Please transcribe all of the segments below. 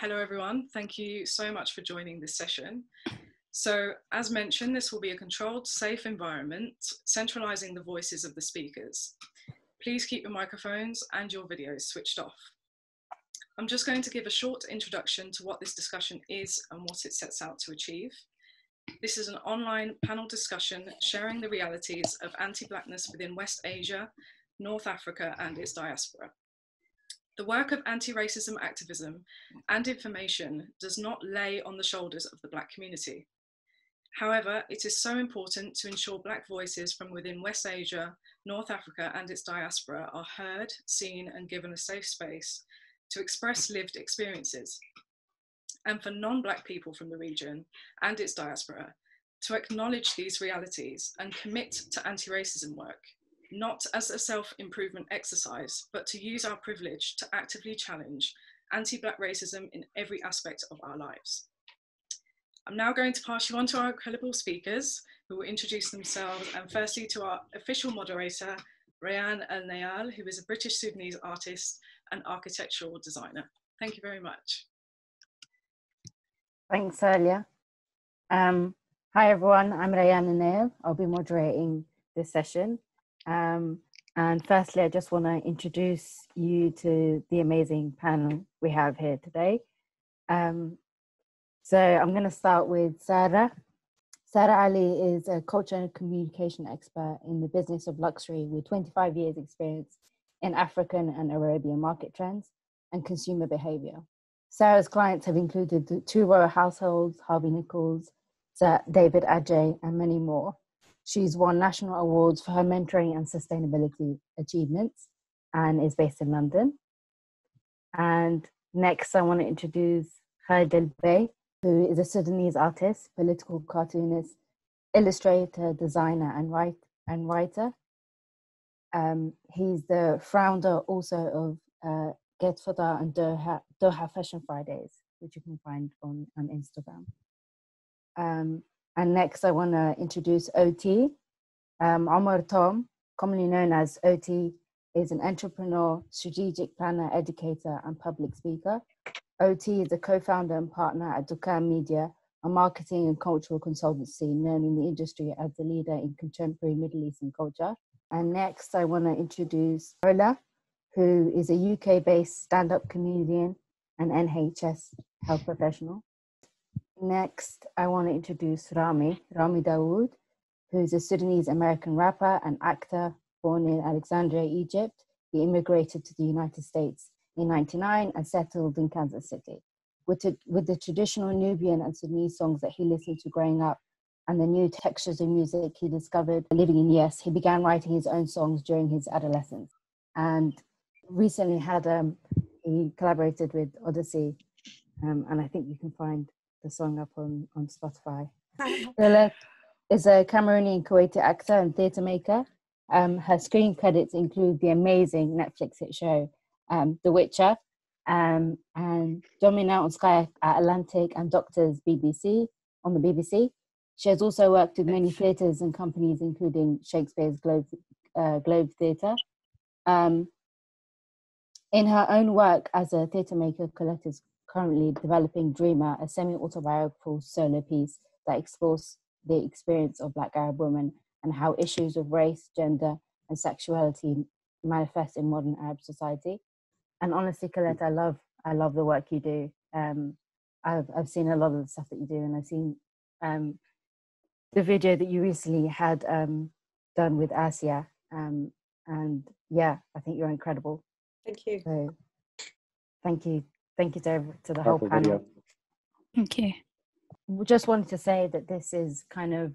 Hello, everyone. Thank you so much for joining this session. So, as mentioned, this will be a controlled, safe environment, centralizing the voices of the speakers. Please keep your microphones and your videos switched off. I'm just going to give a short introduction to what this discussion is and what it sets out to achieve. This is an online panel discussion sharing the realities of anti-blackness within West Asia, North Africa and its diaspora. The work of anti-racism activism and information does not lay on the shoulders of the Black community. However, it is so important to ensure Black voices from within West Asia, North Africa and its diaspora are heard, seen and given a safe space to express lived experiences. And for non-Black people from the region and its diaspora to acknowledge these realities and commit to anti-racism work not as a self improvement exercise, but to use our privilege to actively challenge anti Black racism in every aspect of our lives. I'm now going to pass you on to our incredible speakers who will introduce themselves and firstly to our official moderator, Rayan El Nayal, who is a British Sudanese artist and architectural designer. Thank you very much. Thanks, Earlier. Um, hi, everyone. I'm Rayan Nayal. I'll be moderating this session. Um, and firstly, I just want to introduce you to the amazing panel we have here today. Um, so I'm going to start with Sara. Sara Ali is a culture and communication expert in the business of luxury with 25 years experience in African and Arabian market trends and consumer behavior. Sara's clients have included the Two Royal Households, Harvey Nichols, Sir David Adjaye, and many more. She's won national awards for her mentoring and sustainability achievements and is based in London. And next, I want to introduce Khalid El Bey, who is a Sudanese artist, political cartoonist, illustrator, designer, and, write, and writer. Um, he's the founder also of uh, Get Fada and Doha, Doha Fashion Fridays, which you can find on, on Instagram. Um, and next, I want to introduce OT. Um, Omar Tom, commonly known as OT, is an entrepreneur, strategic planner, educator, and public speaker. OT is a co founder and partner at Dukan Media, a marketing and cultural consultancy known in the industry as the leader in contemporary Middle Eastern culture. And next, I want to introduce Ola, who is a UK based stand up comedian and NHS health professional. Next, I want to introduce Ramey, Ramey Dawoud, who's a Sudanese American rapper and actor born in Alexandria, Egypt. He immigrated to the United States in 99 and settled in Kansas City. With, the, with the traditional Nubian and Sudanese songs that he listened to growing up and the new textures of music he discovered living in Yes, he began writing his own songs during his adolescence. And recently had um, he collaborated with Odyssey, um, and I think you can find the song up on, on Spotify. Lilith is a Cameroonian Kuwaiti actor and theatre maker. Um, her screen credits include the amazing Netflix hit show um, The Witcher um, and Domina on Sky at Atlantic and Doctors BBC on the BBC. She has also worked with many theatres and companies, including Shakespeare's Globe, uh, Globe Theatre. Um, in her own work as a theatre maker, Colette is currently developing Dreamer, a semi autobiographical solo piece that explores the experience of Black Arab women and how issues of race, gender, and sexuality manifest in modern Arab society. And honestly, Colette, I love I love the work you do. Um, I've I've seen a lot of the stuff that you do, and I've seen um, the video that you recently had um, done with Asia. Um, and yeah, I think you're incredible. Thank you. So, thank you Thank you to, to the whole panel. Video. Thank you. We just wanted to say that this is kind of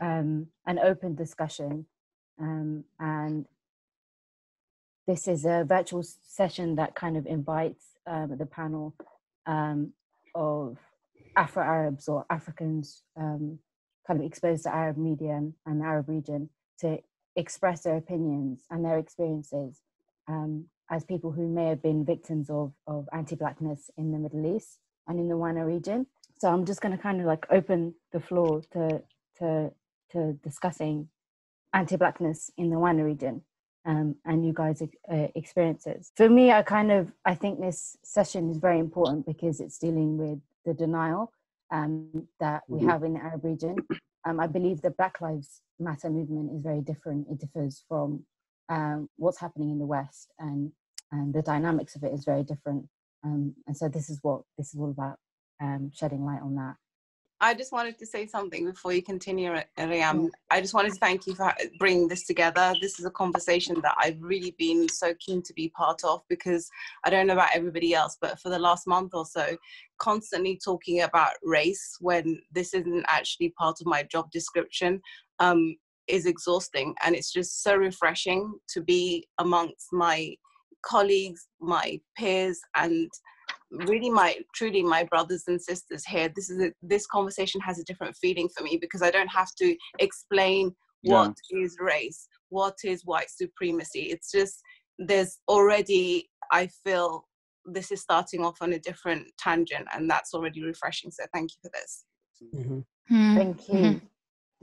um, an open discussion um, and this is a virtual session that kind of invites um, the panel um, of Afro Arabs or Africans um, kind of exposed to Arab media and, and, the Arab region to express their opinions and their experiences um, as people who may have been victims of, of anti-blackness in the Middle East and in the WANA region. So I'm just going to kind of like open the floor to, to, to discussing anti-blackness in the WANA region. um, and you guys' uh, experiences. For me, I kind of I think this session is very important because it's dealing with the denial um, that we mm-hmm. have in the Arab region. Um, I believe the Black Lives Matter movement is very different. It differs from um, what's happening in the West, and and the dynamics of it is very different. Um, and so this is what this is all about, um, shedding light on that. I just wanted to say something before you continue, Rayan. I just wanted to thank you for bringing this together. This is a conversation that I've really been so keen to be part of because I don't know about everybody else, but for the last month or so, constantly talking about race when this isn't actually part of my job description um, is exhausting. And it's just so refreshing to be amongst my colleagues, my peers, and really my truly my brothers and sisters here this is a, this conversation has a different feeling for me because i don't have to explain what yeah. is race what is white supremacy it's just there's already i feel this is starting off on a different tangent and that's already refreshing so thank you for this mm-hmm. mm-hmm. thank you mm-hmm.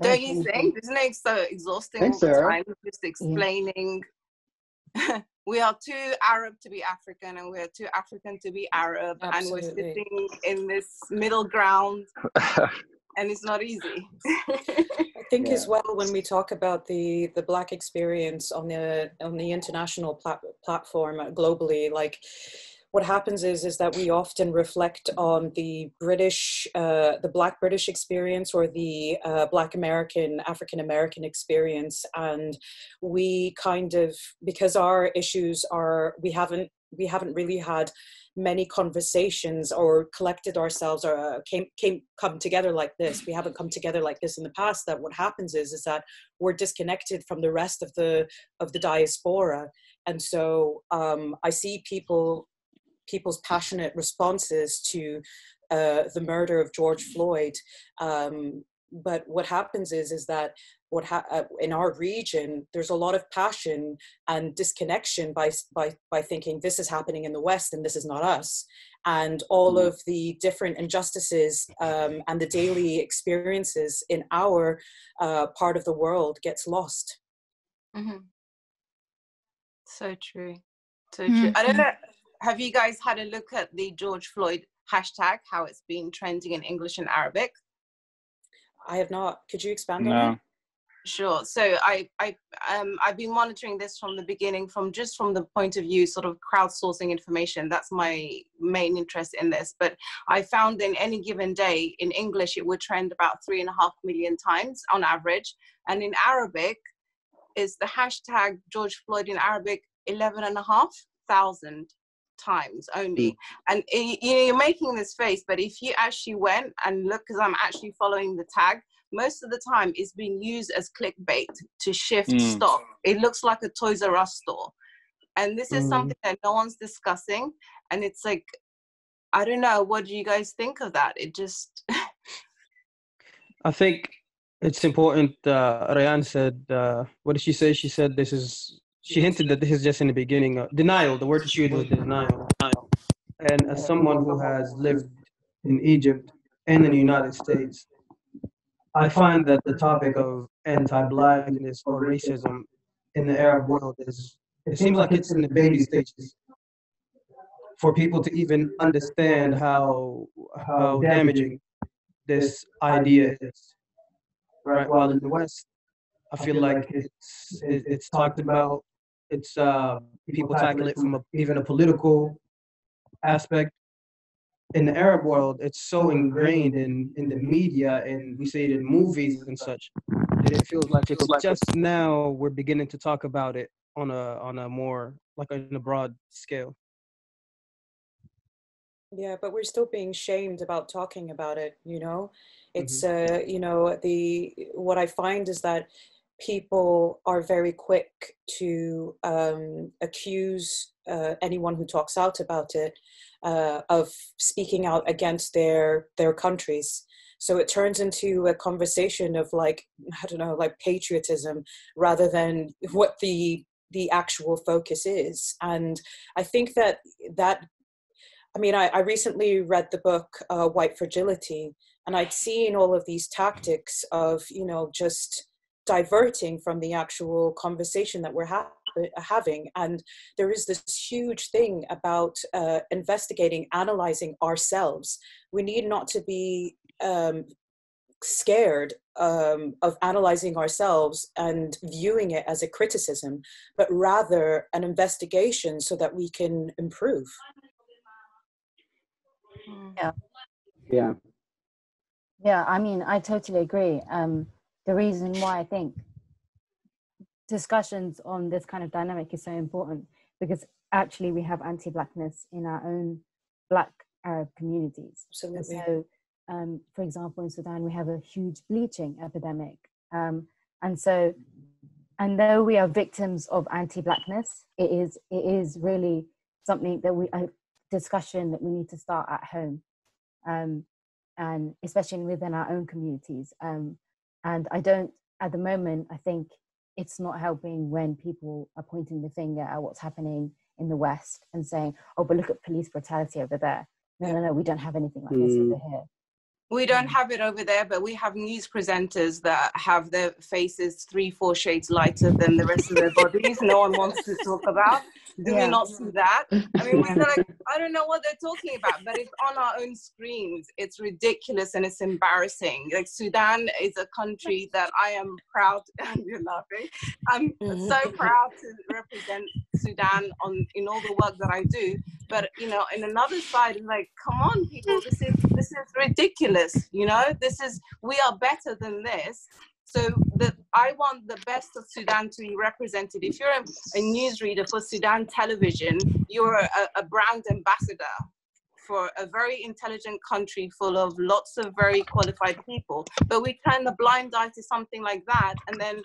don't you think isn't it so exhausting Thanks, all the time just explaining yeah. we are too Arab to be African and we're too African to be Arab Absolutely. and we're sitting in this middle ground and it's not easy. I think yeah. as well when we talk about the the black experience on the on the international plat- platform uh, globally like what happens is is that we often reflect on the British, uh, the Black British experience or the uh, Black American, African American experience, and we kind of because our issues are we haven't we haven't really had many conversations or collected ourselves or uh, came came come together like this. We haven't come together like this in the past that what happens is is that we're disconnected from the rest of the of the diaspora. And so um, i see people people's passionate responses to uh, the murder of George Floyd. Um, but what happens is is that what ha- uh, in our region there's a lot of passion and disconnection by by by thinking this is happening in the West and this is not us, and all mm-hmm. of the different injustices um, and the daily experiences in our uh, part of the world gets lost. Mm-hmm. So true. So true. Mm-hmm. I don't know have you guys had a look at the George Floyd hashtag, how it's been trending in English and Arabic? I have not. Could you expand no. on that? Sure. So I, I, um, I've been monitoring this from the beginning, from just from the point of view, sort of crowdsourcing information. That's my main interest in this. But I found in any given day in English, it would trend about three and a half million times on average, and in Arabic, is the hashtag George Floyd in Arabic eleven and a half thousand times only. Mm. And it, you know, you're making this face, but if you actually went and look, because I'm actually following the tag, most of the time it's being used as clickbait to shift mm. stock. It looks like a Toys R Us store. And this is mm. something that no one's discussing. And it's like, I don't know, what do you guys think of that? It just. I think it's important. Uh, Rayan said, uh, what did she say? She said this is she hinted that this is just in the beginning. Uh, denial, the word she used was denial. And as someone who has lived in Egypt and in the United States, I find that the topic of anti-blackness or racism in the Arab world is, it seems like it's in the baby stages for people to even understand how, how damaging this idea is. Right, while in the West, I feel like it's, it's talked about it's uh, people tackle it from a, even a political aspect. In the Arab world, it's so ingrained in, in the media and we see it in movies and such that it feels like it's just now we're beginning to talk about it on a on a more like on a broad scale. Yeah, but we're still being shamed about talking about it, you know? It's mm-hmm. uh, you know, the what I find is that people are very quick to um, accuse uh, anyone who talks out about it uh, of speaking out against their their countries. So it turns into a conversation of like I don't know, like patriotism, rather than what the the actual focus is. And I think that that I mean, I, I recently read the book uh, White Fragility, and I'd seen all of these tactics of you know just diverting from the actual conversation that we're having. And there is this huge thing about uh, investigating, analyzing ourselves. We need not to be um, scared um, of analyzing ourselves and viewing it as a criticism, but rather an investigation so that we can improve. Yeah. Yeah. Yeah, I mean, I totally agree. Um, the reason why I think discussions on this kind of dynamic is so important because actually we have anti-blackness in our own black Arab communities. Absolutely. So, um, for example, in Sudan, we have a huge bleaching epidemic. Um, and so, and though we are victims of anti-blackness, it is it is really something that we a discussion that we need to start at home, um, and especially within our own communities. Um, and I don't, at the moment, I think it's not helping when people are pointing the finger at what's happening in the West and saying, "Oh, but look at police brutality over there." No, no, no, we don't have anything like this Mm. over here. We don't mm. have it over there, but we have news presenters that have their faces three, four shades lighter than the rest of their bodies. No one wants to talk about. Do Yeah. we not see that? I mean, we're like, I don't know what they're talking about, but it's on our own screens. It's ridiculous and it's embarrassing. Like Sudan is a country that I am proud. And you're laughing. I'm mm-hmm. so proud to represent Sudan on in all the work that I do. But you know, in another side, like, come on, people, this is this is ridiculous. You know, this is we are better than this. So that I want the best of Sudan to be represented. If you're a, a newsreader for Sudan television, you're a, a brand ambassador for a very intelligent country full of lots of very qualified people. But we turn the blind eye to something like that, and then,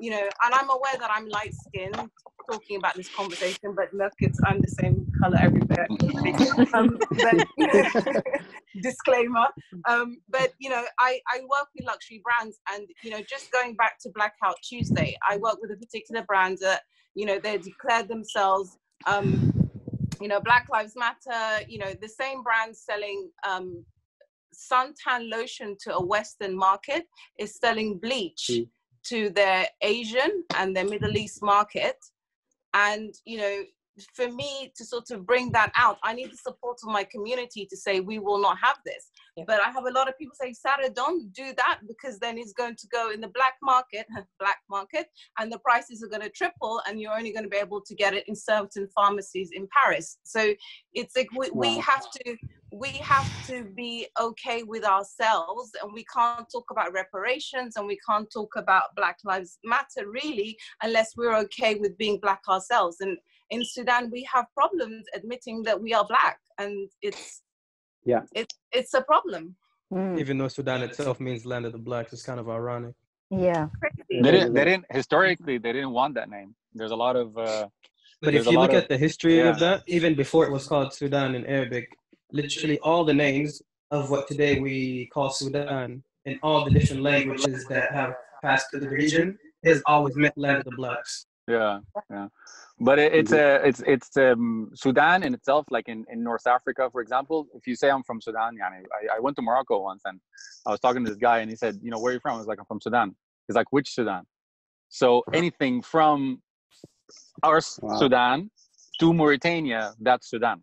you know, and I'm aware that I'm light skinned talking about this conversation, but look, it's I'm the same color everywhere. um, but, disclaimer. Um, but you know, I, I work with luxury brands, and you know, just going back to Blackout Tuesday, I work with a particular brand that you know they declared themselves. Um, you know, Black Lives Matter. You know, the same brand selling um, suntan lotion to a Western market is selling bleach Mm. to their Asian and their Middle East market. And, you know, for me to sort of bring that out, I need the support of my community to say we will not have this. Yeah. But I have a lot of people say, Sara, don't do that because then it's going to go in the black market, black market, and the prices are going to triple, and you're only going to be able to get it in certain pharmacies in Paris. So it's like we, we have to we have to be okay with ourselves and we can't talk about reparations and we can't talk about black lives matter really unless we're okay with being black ourselves and in sudan we have problems admitting that we are black and it's Yeah. it's it's a problem Mm, Even though Sudan itself means land of the blacks, it's kind of ironic. yeah, crazy. They didn't. They didn't. Historically, they didn't want that name. There's a lot of. Uh, But if you look of- at the history yeah. of that, even before it was called Sudan in Arabic, literally all the names of what today we call Sudan in all the different languages that have passed through the region has always meant land of the blacks. yeah, yeah. But it, it's a. It's it's um, Sudan in itself. Like in, in North Africa, for example, if you say I'm from Sudan, yani, I, I went to Morocco once and I was talking to this guy and he said, you know, where are you from? I was like, I'm from Sudan. He's like, which Sudan? So anything from our Wow. Sudan to Mauritania, that's Sudan.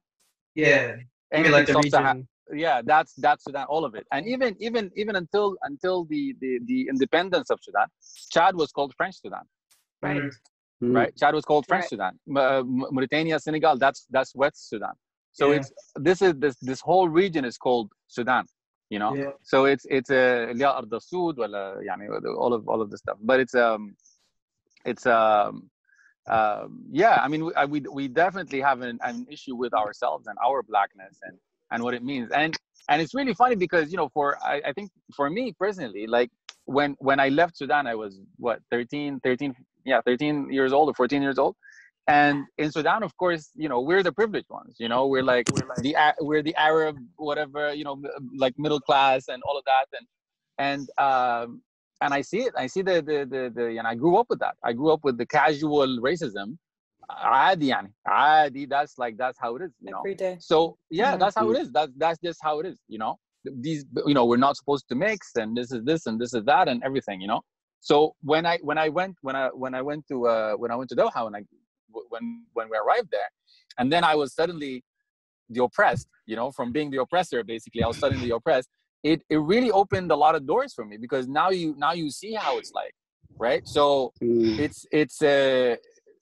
Yeah, Anything like the region. yeah that's that's sudan all of it and even even even until until the the, the independence of sudan chad was called french sudan right mm. right? Chad was called French right. Sudan, uh, Mauritania, Senegal. That's that's West Sudan. So yeah. it's this is this this whole region is called Sudan. You know, yeah. so it's it's a liya the Sud, all of all of this stuff. But it's um, it's um, uh, yeah. I mean, we I, we, we definitely have an, an issue with ourselves and our blackness and and what it means. And and it's really funny because you know, for I, I think for me personally, like when when I left Sudan, I was what 13, 13, yeah 13 years old or 14 years old and in sudan of course you know we're the privileged ones you know we're like we're like the A- we're the arab whatever you know like middle class and all of that and and um and i see it i see the the the, the and i grew up with that i grew up with the casual racism عادي يعني عادي that's like that's how it is you know Every day. so yeah Mhm. that's how it is that's that's just how it is you know these you know we're not supposed to mix and this is this and this is that and everything you know so when i when i went when i when i went to uh when i went to doha and i when when we arrived there and then i was suddenly the oppressed you know from being the oppressor basically i was suddenly oppressed it it really opened a lot of doors for me because now you now you see how it's like right so Mm. it's it's uh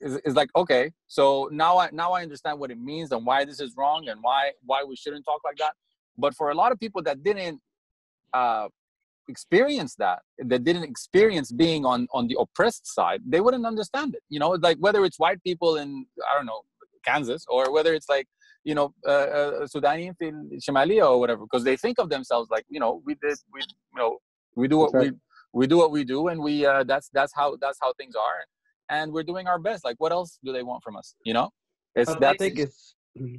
it's, it's like okay so now i now i understand what it means and why this is wrong and why why we shouldn't talk like that but for a lot of people that didn't uh experience that that didn't experience being on on the oppressed side they wouldn't understand it you know like whether it's white people in i don't know kansas or whether it's like you know uh, uh, in Shimalia or whatever because they think of themselves like you know we did we you know we do what right. we we do what we do and we uh, that's that's how that's how things are and we're doing our best like what else do they want from us you know? It's that I think it's yeah,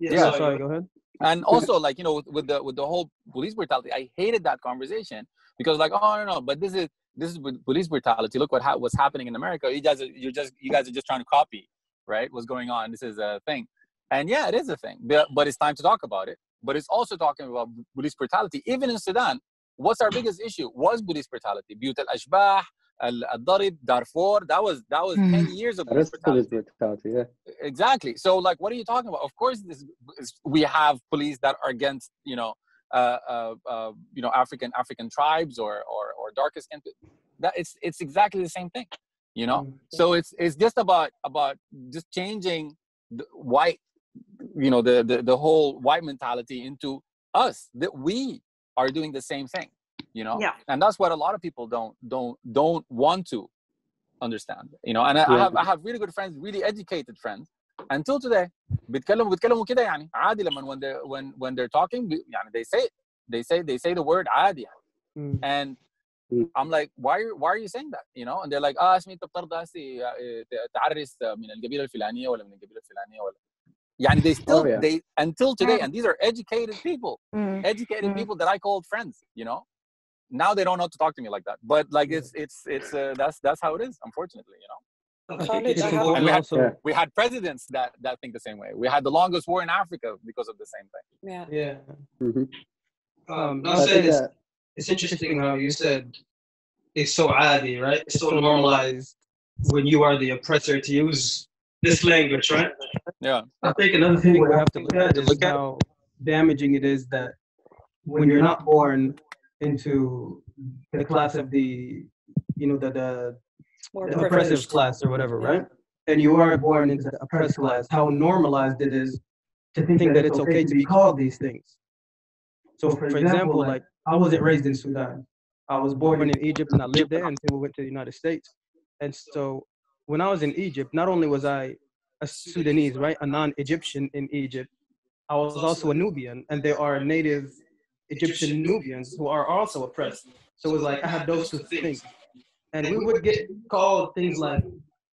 yeah sorry, sorry. go ahead and also like you know with, with, the with the whole police brutality i hated that conversation because like oh no no but this is this is police brutality. Look what ha- what's happening in america. You guys are, you're just you guys are just trying to copy right what's going on. This is a thing. And yeah it is a thing but it's time to talk about it. But it's also talking about police brutality. Even in sudan what's our biggest issue? Was police brutality? Butal ashbah al-Darib, Darfur. That was that was mm. ten years ago. Brutality. Brutality, yeah. Exactly. So like, what are you talking about? Of course, this is, we have police that are against you know uh, uh, uh, you know African African tribes or or, or darker skin. That it's it's exactly the same thing, you know. Mm. So it's it's just about about just changing white, you know, the, the the whole white mentality into us that we are doing the same thing you know Yeah. and that's what a lot of people don't don't don't want to understand you know and I, I Yeah. have I have really good friends really educated friends until today بيتكلموا بيتكلموا كده يعني عادي لما when they when when they're talking بي- يعني they say it. they say they say the word عادي يعني. Mm. and Mm. I'm like why are why are you saying that you know and they're like اه اسمي انت بترضى هسي آه، ت- تعرس من القبيله الفلانيه ولا من القبيله الفلانيه ولا يعني they still Oh, yeah. they until today and these are educated people Mm. educated Mm. people that I called friends you know now they don't know how to talk to me like that but like it's it's it's uh, that's that's how it is unfortunately you know I think Khalid, it's I have- important And we had- Yeah. we had presidents that that think the same way we had the longest war in Africa because of the same thing Yeah. Yeah. Mhm. Um, I I'll say think this. It's interesting how you said it's so adi, right? It's so normalized when you are the oppressor to use this language, right? yeah I think another thing we have to look at is how damaging it is that when you're not born into the class of the, you know, the the, the oppressive class or whatever, right? And you are born into the oppressed class, how normalized it is to think that it's okay to be called these things. So, for example, like I wasn't raised in Sudan. I was born in Egypt and I lived there until we went to the United States. And so when I was in Egypt, not only was I a Sudanese, right, a non-Egyptian in Egypt, I was also a Nubian, and there are native Egyptian Nubians who are also oppressed. So it was like I had those two things, and we would get called things like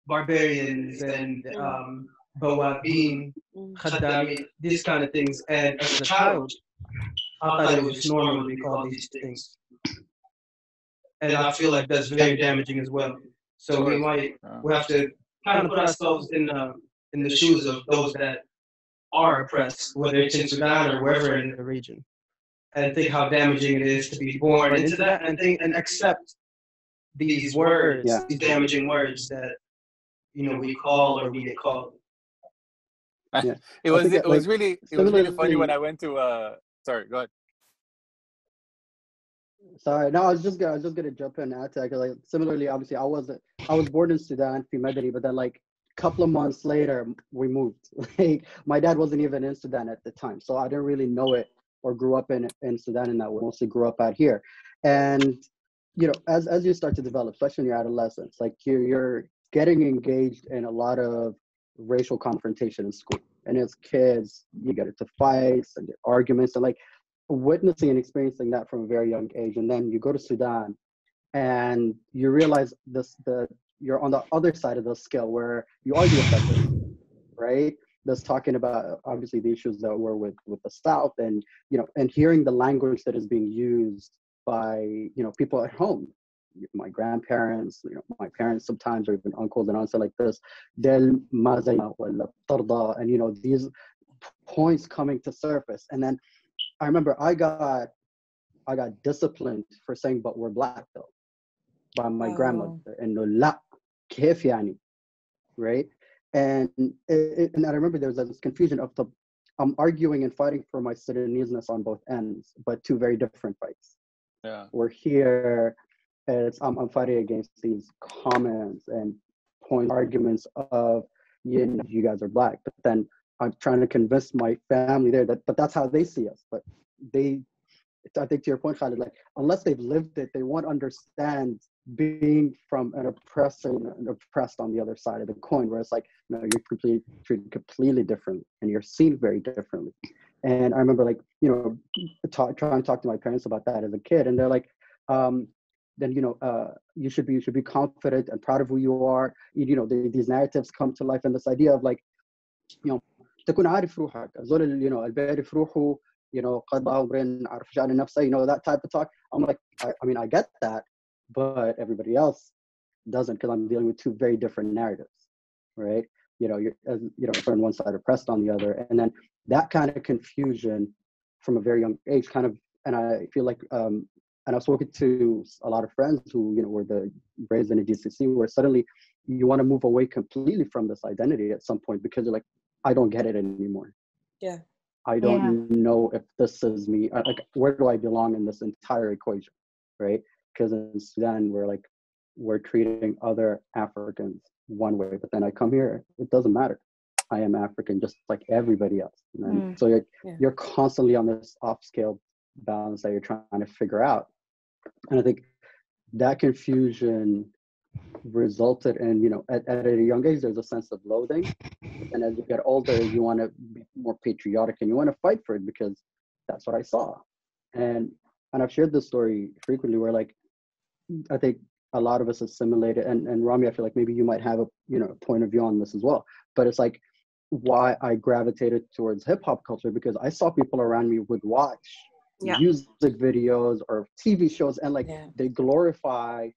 barbarians and um, bawabin, these kind of things. And as a child, I thought it was normal to be called these things. And I feel like that's very damaging as well. So we might Uh, we have to kind of put ourselves in the in the shoes of those that are oppressed, whether it's in Sudan or wherever in the region, and think how damaging it is to be born into that, and think and accept these words, Yeah. these damaging words that you know we call or we call. called. it was think it was like, really it was really funny when I went to uh sorry go ahead Sorry, no, I was just gonna, I was just gonna jump in and add to that. 'cause, Like, similarly, obviously, I was I was born in Sudan, في Medani, but then like a couple of months later, we moved. Like, my dad wasn't even in Sudan at the time, so I didn't really know it or grew up in in Sudan in that way. Mostly grew up out here, and you know, as as you start to develop, especially in your adolescence, like you're you're getting engaged in a lot of racial confrontation in school, and as kids, you get into fights and arguments, and like witnessing and experiencing that from a very young age. And then you go to sudan and you realize this the you're on the other side of the scale where you are the oppressor right that's talking about obviously the issues that were with with the South, and you know, and hearing the language that is being used by you know people at home my grandparents, you know, my parents sometimes, or even uncles and aunts like this, del mazayna and you know these points coming to surface. And then I remember I got I got disciplined for saying, but we're black though, by my oh. grandmother, and la kefiani, right? And it, and I remember there was this confusion of the I'm arguing and fighting for my Sudanese-ness on both ends, but two very different fights. Yeah. We're here, it's I'm, I'm fighting against these comments and point arguments of you, know, you guys are black, but then I'm trying to convince my family there that but that's how they see us. But they I think to your point, Khalid, like unless they've lived it, they won't understand being from an oppressor and oppressed on the other side of the coin, where it's like, no, you're completely treated completely different and you're seen very differently. And I remember like, you know, talk, trying to talk to my parents about that as a kid, and they're like, um, then you know, uh, you should be you should be confident and proud of who you are. You, you know, they, these narratives come to life, and this idea of like, you know, تكون عارف روحك زول you know البارف روحه you know قضى عمرين عارف شأن نفسه you know that type of talk I'm like I, I mean I get that but everybody else doesn't because I'm dealing with two very different narratives right you know you're as, you know on one side oppressed on the other and then that kind of confusion from a very young age kind of and I feel like um and I've spoken to a lot of friends who you know were the raised in a GCC where suddenly you want to move away completely from this identity at some point because you're like I don't get it anymore. Yeah. I don't yeah. know if this is me. Like, where do I belong in this entire equation, right? Because in Sudan, we're like, we're treating other Africans one way, but then I come here, it doesn't matter. I am African just like everybody else. And mm. so you're, yeah. you're constantly on this off scale balance that you're trying to figure out. And I think that confusion resulted in you know at, at a young age there's a sense of loathing and as you get older you want to be more patriotic and you want to fight for it because that's what i saw and and i've shared this story frequently where like i think a lot of us assimilated and and ramey i feel like maybe you might have a you know point of view on this as well but it's like why i gravitated towards hip hop culture because i saw people around me would watch yeah. music videos or tv shows and like yeah. they glorify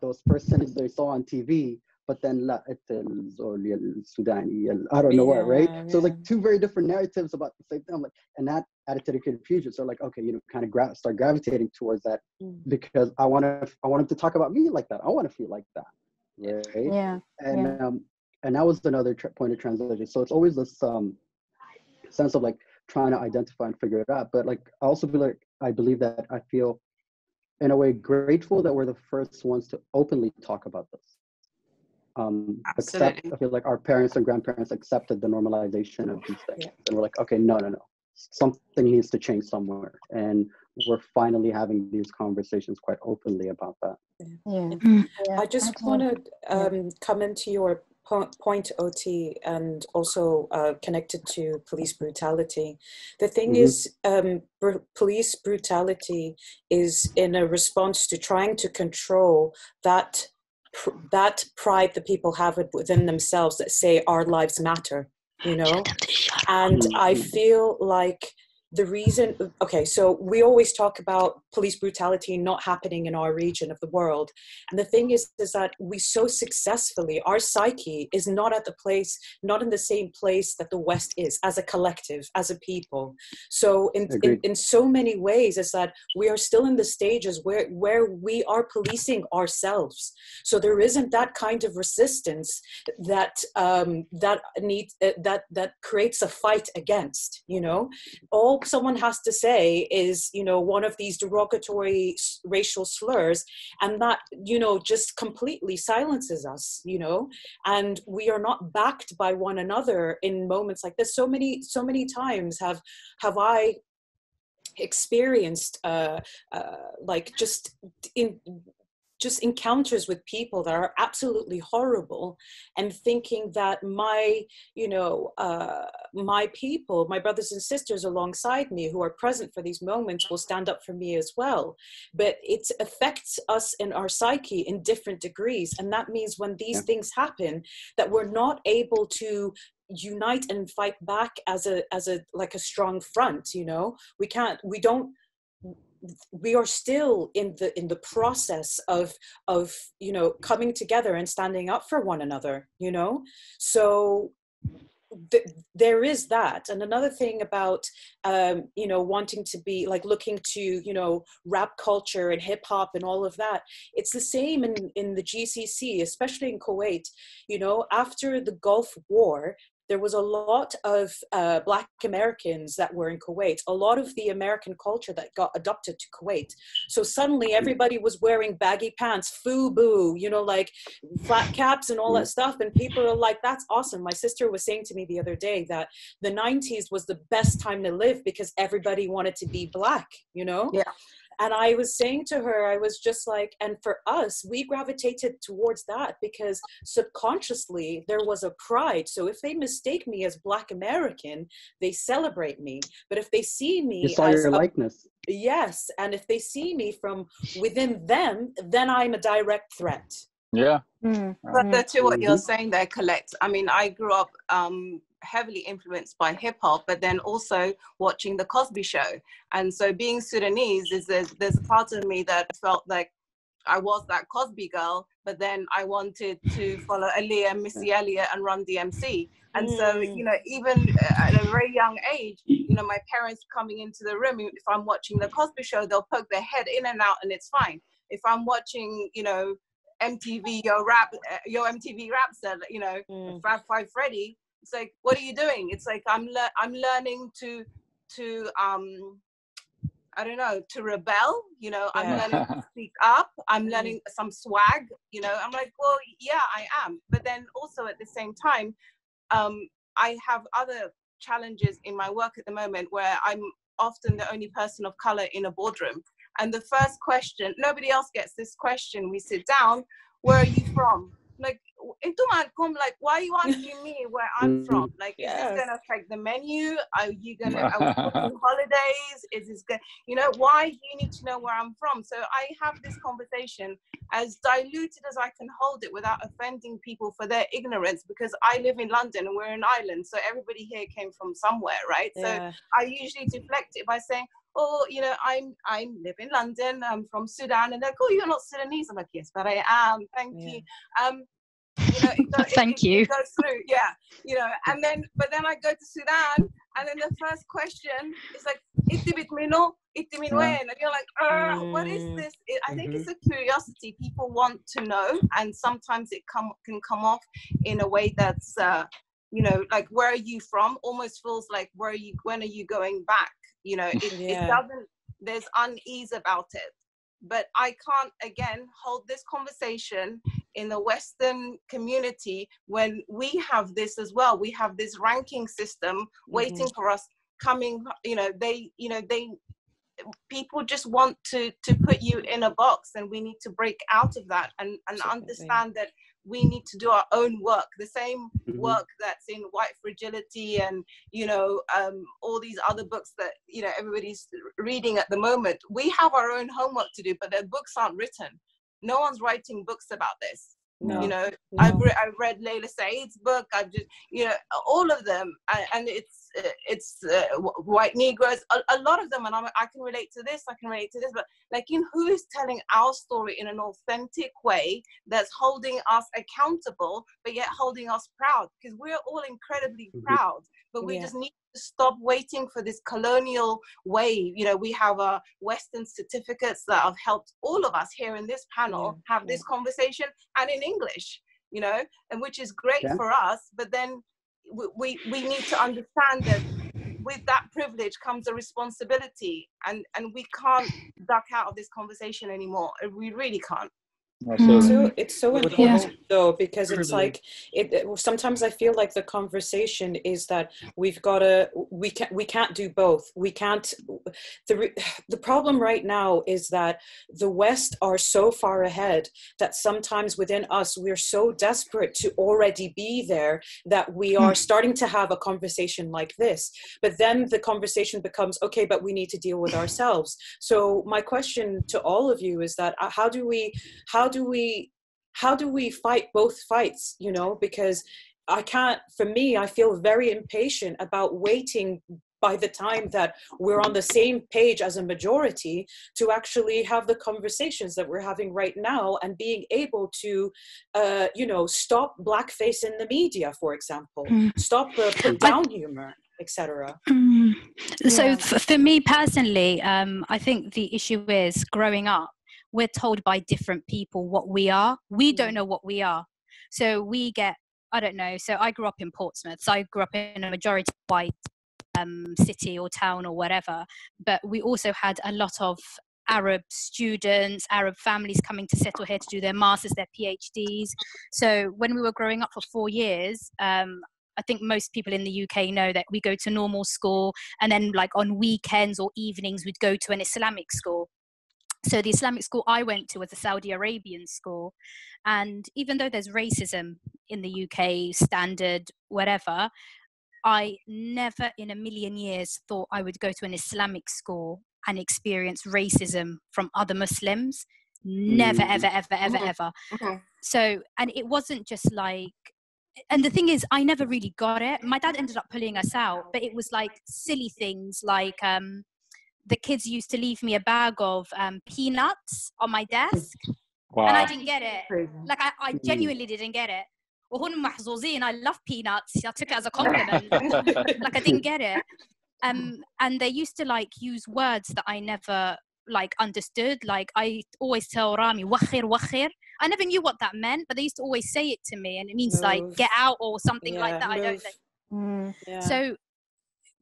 those persons they saw on TV, but then la Sudani, I don't know yeah, what, right? Yeah. So like two very different narratives about the same thing. I'm like, and that added to the confusion. So like, okay, you know, kind of gra- start gravitating towards that mm. because I want to, I want him to talk about me like that. I want to feel like that, right? Yeah. And yeah. um, and that was another tr- point of translation. So it's always this um sense of like trying to identify and figure it out. But like, I also feel like I believe that I feel in a way grateful that we're the first ones to openly talk about this. Um, accept, I feel like our parents and grandparents accepted the normalization of these things, yeah. and we're like, okay, no, no, no, something needs to change somewhere, and we're finally having these conversations quite openly about that. Yeah, yeah. I just want to um, come into your point ot and also uh, connected to police brutality. The thing mm-hmm. is um, br- police brutality is in a response to trying to control that pr- that pride that people have within themselves that say our lives matter you know and i mm-hmm. feel like the reason okay so we always talk about police brutality not happening in our region of the world. And the thing is is that we so successfully our psyche is not at the place not in the same place that the west is as a collective as a people. So in in, in so many ways is that we are still in the stages where where we are policing ourselves. So there isn't that kind of resistance that um that needs uh, that that creates a fight against you know? All someone has to say is you know one of these derogatory racial slurs and that you know just completely silences us you know? And we are not backed by one another in moments like this. So many so many times have have i experienced uh, uh, like just in just encounters with people that are absolutely horrible and thinking that my you know uh, my people my brothers and sisters alongside me who are present for these moments will stand up for me as well. But it affects us in our psyche in different degrees. And that means when these yeah. things happen that we're not able to unite and fight back as a as a like a strong front you know? We can't we don't we are still in the in the process of of you know coming together and standing up for one another you know? So th- there is that. And another thing about um, you know wanting to be like looking to you know rap culture and hip hop and all of that it's the same in in the gcc especially in kuwait. You know after the gulf war there was a lot of uh, black americans that were in kuwait. A lot of the american culture that got adopted to kuwait. So suddenly everybody was wearing baggy pants fubu you know like flat caps and all that stuff. And people are like that's awesome. My sister was saying to me the other day that the 90s was the best time to live because everybody wanted to be black you know? Yeah. And I was saying to her, I was just like, and for us, we gravitated towards that because subconsciously there was a pride. So if they mistake me as Black American, they celebrate me. But if they see me You saw as your a- likeness. yes, and if they see me from within them, then I'm a direct threat. Yeah. Mm. Further to what you're Mhm. saying there, Colette, I mean, I grew up um, heavily influenced by hip hop, but then also watching The Cosby Show. And so being Sudanese, is there's, there's a part of me that felt like I was that Cosby girl, but then I wanted to follow Aaliyah, Missy Elliott, and Run DMC. And so, Mm. you know, even at a very young age, you know, my parents coming into the room, if I'm watching The Cosby Show, they'll poke their head in and out and it's fine. If I'm watching, you know, MTV, your rap, uh, your MTV rap star, you know, Mm. Fab Five Freddy. It's like, what are you doing? It's like I'm le- I'm learning to to um I don't know to rebel. You know, I'm learning to speak up. I'm Mm. learning some swag. You know, I'm like, well, yeah, I am. But then also at the same time, um, I have other challenges in my work at the moment where I'm often the only person of color in a boardroom. And the first question, nobody else gets this question. We sit down, where are you from? Like, into come, like, why are you asking me where I'm Mhm. from? Like, is this gonna affect the menu? Are you gonna, are we holidays? Is this gonna, you know, why do you need to know where I'm from? So I have this conversation as diluted as I can hold it without offending people for their ignorance because I live in London and we're an island. So everybody here came from somewhere, right? So I usually deflect it by saying, "Oh, you know, I'm I live in London. I'm from Sudan," and they're like, "Oh, you're not Sudanese." I'm like, "Yes, but I am. Thank Yeah. you." Um, you know, it Thank it- you. It goes through, yeah. You know, and then but then I go to Sudan, and then the first question is like, "Iti bit mino, iti min Yeah. when," and you're like, "Uh, what is Mm. this?" It, I think it's a curiosity. People want to know, and sometimes it come can come off in a way that's. Uh, you know, like where are you from? Almost feels like where are you? When are you going back? You know, it, Yeah. it doesn't. There's unease about it, but I can't again hold this conversation in the Western community when we have this as well. We have this ranking system mm-hmm. waiting for us coming. You know, they. You know, they. People just want to to put you in a box, and we need to break out of that and and Definitely. understand that we need to do our own work the same Mhm. work that's in white fragility and you know um, all these other books that you know everybody's reading at the moment. We have our own homework to do but the books aren't written. No one's writing books about this No. you know No. I've, re- I've read Layla Saad's book I've just you know all of them and, and it's it's uh, white Negroes a, a lot of them and I'm, I can relate to this I can relate to this but like in who is telling our story in an authentic way that's holding us accountable but yet holding us proud because we're all incredibly Mhm. proud but we Yeah. just need stop waiting for this colonial wave. You know we have uh, western certificates that have helped all of us here in this panel Yeah, have this conversation and in english you know and which is great Yeah. for us but then we, we we need to understand that with that privilege comes a responsibility and and we can't duck out of this conversation anymore. We really can't Absolutely. so it's so Yeah. important though because it's Privilege. like it, it sometimes i feel like the conversation is that we've got to we can't we can't do both we can't the the problem right now is that the west are so far ahead that sometimes within us we're so desperate to already be there that we are starting to have a conversation like this but then the conversation becomes okay but we need to deal with ourselves so my question to all of you is that uh, how do we how do we how do we fight both fights you know because i can't for me i feel very impatient about waiting by the time that we're on the same page as a majority to actually have the conversations that we're having right now and being able to uh, you know stop blackface in the media for example mm. stop uh, put down humor etc mm. so yeah. f- for me personally um, i think the issue is growing up we're told by different people what we are we don't mm. know what we are so we get I don't know. So I grew up in Portsmouth. So I grew up in a majority white um, city or town or whatever. But we also had a lot of Arab students, Arab families coming to settle here to do their masters, their PhDs. So when we were growing up for four years, um, I think most people in the UK know that we go to normal school and then like on weekends or evenings we'd go to an Islamic school. So the Islamic school I went to was a Saudi Arabian school. And even though there's racism in the UK, standard, whatever, I never in a million years thought I would go to an Islamic school and experience racism from other Muslims. Never, mm. ever, ever, ever, okay. ever. Okay. So, and it wasn't just like, and the thing is, I never really got it. My dad ended up pulling us out, but it was like silly things like um, the kids used to leave me a bag of um, peanuts on my desk. Wow. And I didn't get it. Like, I, I hmm. genuinely didn't get it. I love peanuts. I took it as a compliment. Like I didn't get it. Um, and they used to like use words that I never like understood. Like I always tell Ramey wakhir wakhir. I never knew what that meant but they used to always say it to me. And it means like get out or something yeah, like that. I don't know. Yeah. so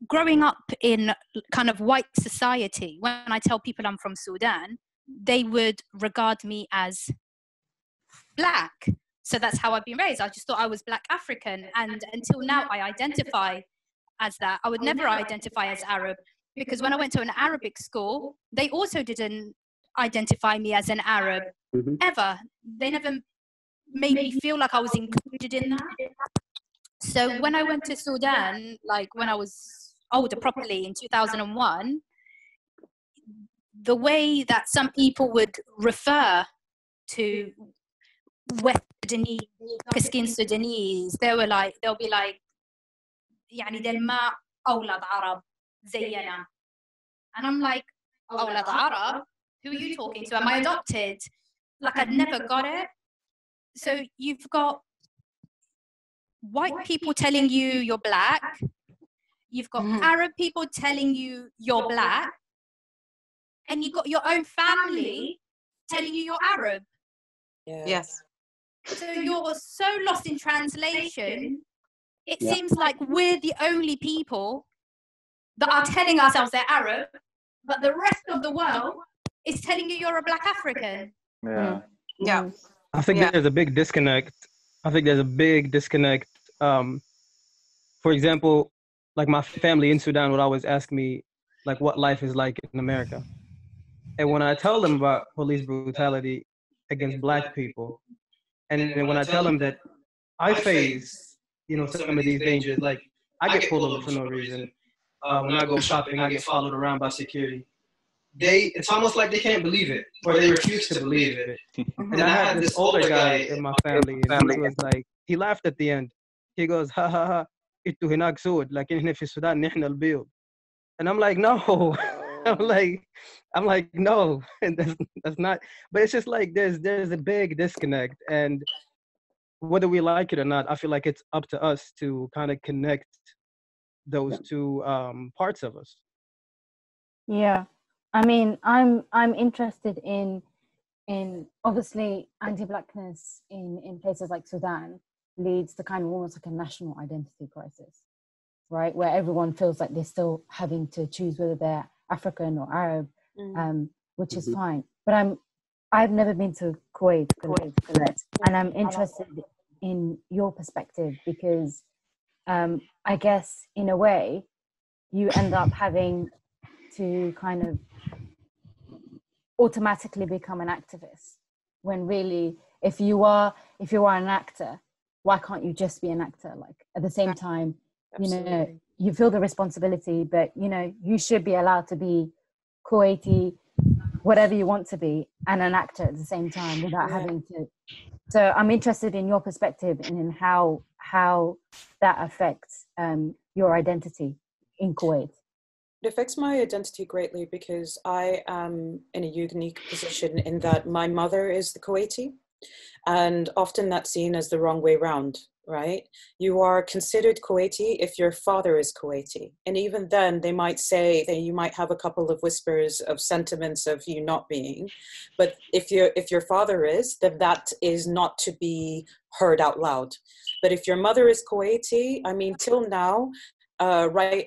growing up in kind of white society when I tell people I'm from Sudan they would regard me as black so that's how I've been raised. I just thought I was Black African. And until now, I identify as that. I would never identify as Arab because when I went to an Arabic school, they also didn't identify me as an Arab mm-hmm. ever. They never made me feel like I was included in that. So when I went to Sudan, like when I was older properly in 2001, the way that some people would refer to West Sudanese, Pakistan Sudanese, they were like, they'll be like, يعني ده الماء أولاد عرب زينا. And I'm like, أولاد عرب? Who are you talking to? Am I adopted? Like I'd never got it. So you've got white people telling you you're black. You've got mm-hmm. Arab people telling you you're black. And you've got your own family telling you you're Arab. Yeah. Yes. So you're so lost in translation. It yeah. seems like we're the only people that are telling ourselves they're Arab, but the rest of the world is telling you you're a black African. Yeah. Mm. Yeah. I think yeah. there's a big disconnect. I think there's a big disconnect. Um, for example, like my family in Sudan would always ask me, like, what life is like in America. And when I tell them about police brutality against black people, and then when I tell them that I face, you know, some of these dangers, like I get pulled over for no reason. Uh, when I go shopping, I get followed around by security. They, it's almost like they can't believe it, or they refuse to believe it. And I had this older guy in my family, and he was like, he laughed at the end. He goes, ha ha ha, انتوا هناك سود, لكن هنا في السودان نحن البيض. And I'm like, no. I'm like, I'm like, no, and that's that's not. But it's just like there's there's a big disconnect, and whether we like it or not, I feel like it's up to us to kind of connect those two um, parts of us. Yeah, I mean, I'm I'm interested in in obviously anti-blackness in in places like Sudan leads to kind of almost like a national identity crisis, right? Where everyone feels like they're still having to choose whether they're African or Arab, mm. um, which is mm-hmm. fine. But I'm I've never been to Kuwait, Kuwait, Kuwait. and I'm interested in your perspective because um, I guess in a way you end up having to kind of automatically become an activist when really if you are if you are an actor why can't you just be an actor like at the same time Absolutely. you know you feel the responsibility, but you know, you should be allowed to be Kuwaiti, whatever you want to be, and an actor at the same time without yeah. having to. So I'm interested in your perspective and in how how that affects um, your identity in Kuwait. It affects my identity greatly because I am in a unique position in that my mother is the Kuwaiti, and often that's seen as the wrong way round right? You are considered Kuwaiti if your father is Kuwaiti. And even then, they might say that you might have a couple of whispers of sentiments of you not being. But if, you if your father is, then that is not to be heard out loud. But if your mother is Kuwaiti, I mean, till now, uh, right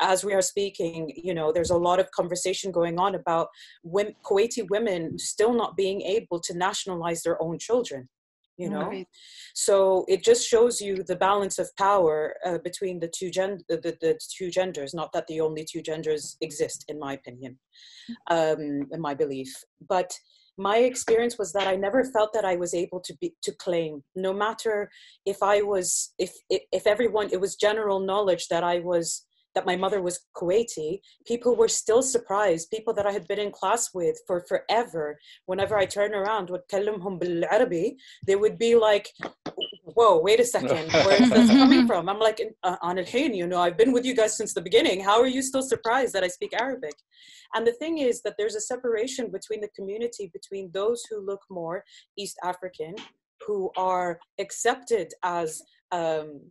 as we are speaking, you know, there's a lot of conversation going on about women, Kuwaiti women still not being able to nationalize their own children you know? right. so it just shows you the balance of power uh, between the two gen the, the, the, two genders not that the only two genders exist in my opinion um in my belief. But my experience was that i never felt that i was able to be to claim no matter if i was if if, if everyone it was general knowledge that i was that my mother was Kuwaiti, people were still surprised, people that I had been in class with for forever. Whenever I turn around, they would be like, whoa, wait a second, where is this coming from? I'm like, uh, on al you know, I've been with you guys since the beginning. How are you still surprised that I speak Arabic? And the thing is that there's a separation between the community, between those who look more East African, who are accepted as um,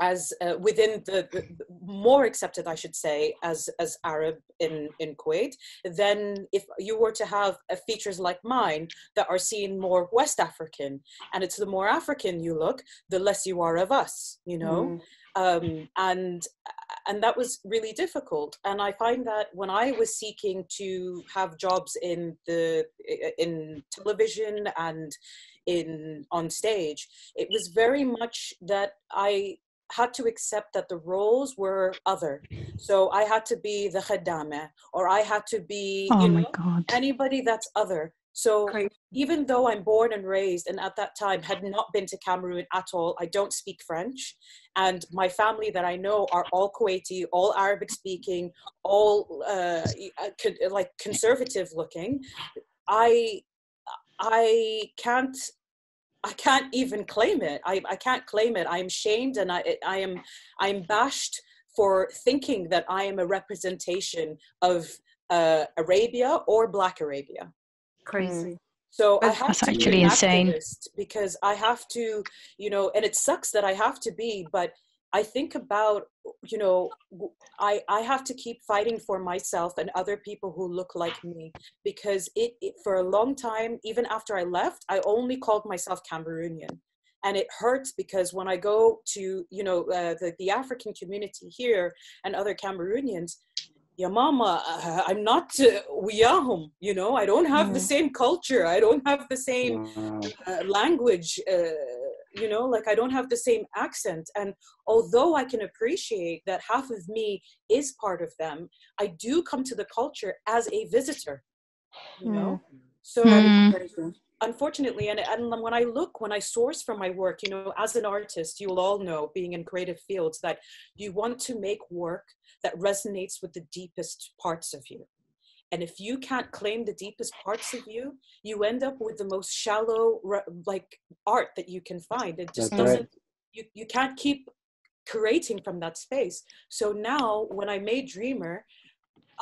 as uh, within the, the, more accepted, I should say, as as Arab in in Kuwait, then if you were to have uh, features like mine that are seen more West African, and it's the more African you look, the less you are of us, you know. Mm. Um, and and that was really difficult. And I find that when I was seeking to have jobs in the in television and in on stage, it was very much that I had to accept that the roles were other. So I had to be the khaddama, or I had to be oh you know, anybody that's other. So even though I'm born and raised, and at that time had not been to Cameroon at all, I don't speak French, and my family that I know are all Kuwaiti, all Arabic speaking, all uh, uh like conservative looking. I I can't I can't even claim it. I, I can't claim it. I am shamed and I, I am I'm bashed for thinking that I am a representation of uh, Arabia or Black Arabia. Crazy. Mm. So I have That's to actually be an insane. because I have to, you know, and it sucks that I have to be, but I think about, you know, I, I have to keep fighting for myself and other people who look like me because it, it for a long time, even after I left, I only called myself Cameroonian. And it hurts because when I go to, you know, uh, the, the African community here and other Cameroonians, yeah, mama, uh, I'm not uh, you know, I don't have mm. the same culture. I don't have the same uh, language. You know like i don't have the same accent and although i can appreciate that half of me is part of them i do come to the culture as a visitor you know mm. so mm. unfortunately and, and when i look when i source for my work you know as an artist you'll all know being in creative fields that you want to make work that resonates with the deepest parts of you and if you can't claim the deepest parts of you, you end up with the most shallow, like art that you can find. It just That's doesn't, right. you, you can't keep creating from that space. So now when I made Dreamer,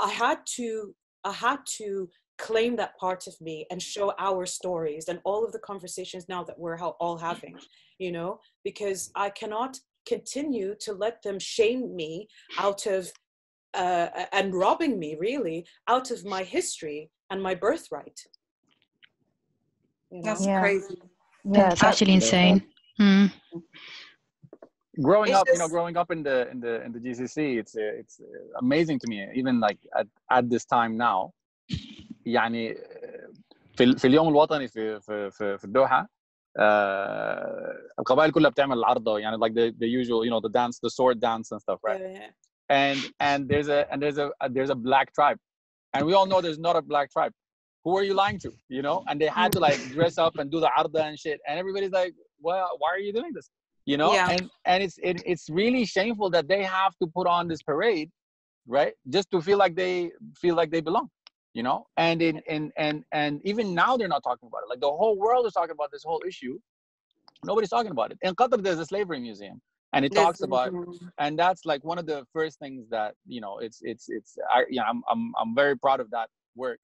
I had to, I had to claim that part of me and show our stories and all of the conversations now that we're all having, you know, because I cannot continue to let them shame me out of uh, and robbing me really out of my history and my birthright. You know? That's yeah. crazy. Yeah, that's actually insane. Mm. Growing it's up, just... you know, growing up in the in the in the GCC, it's it's amazing to me. Even like at, at this time now, يعني في في اليوم الوطني في في في, في الدوحة القبائل كلها بتعمل العرضة يعني like the the usual you know the dance the sword dance and stuff right yeah, yeah and and there's a and there's a there's a black tribe. And we all know there's not a black tribe. Who are you lying to you know? And they had to like dress up and do the arda and shit. And everybody's like well why are you doing this? You know? Yeah. and and it's it, it's really shameful that they have to put on this parade right? Just to feel like they feel like they belong you know? And in and and and even now they're not talking about it. Like the whole world is talking about this whole issue. Nobody's talking about it. In qatar there's a slavery museum and it talks about and that's like one of the first things that you know it's it's it's I, yeah I'm, I'm i'm very proud of that work.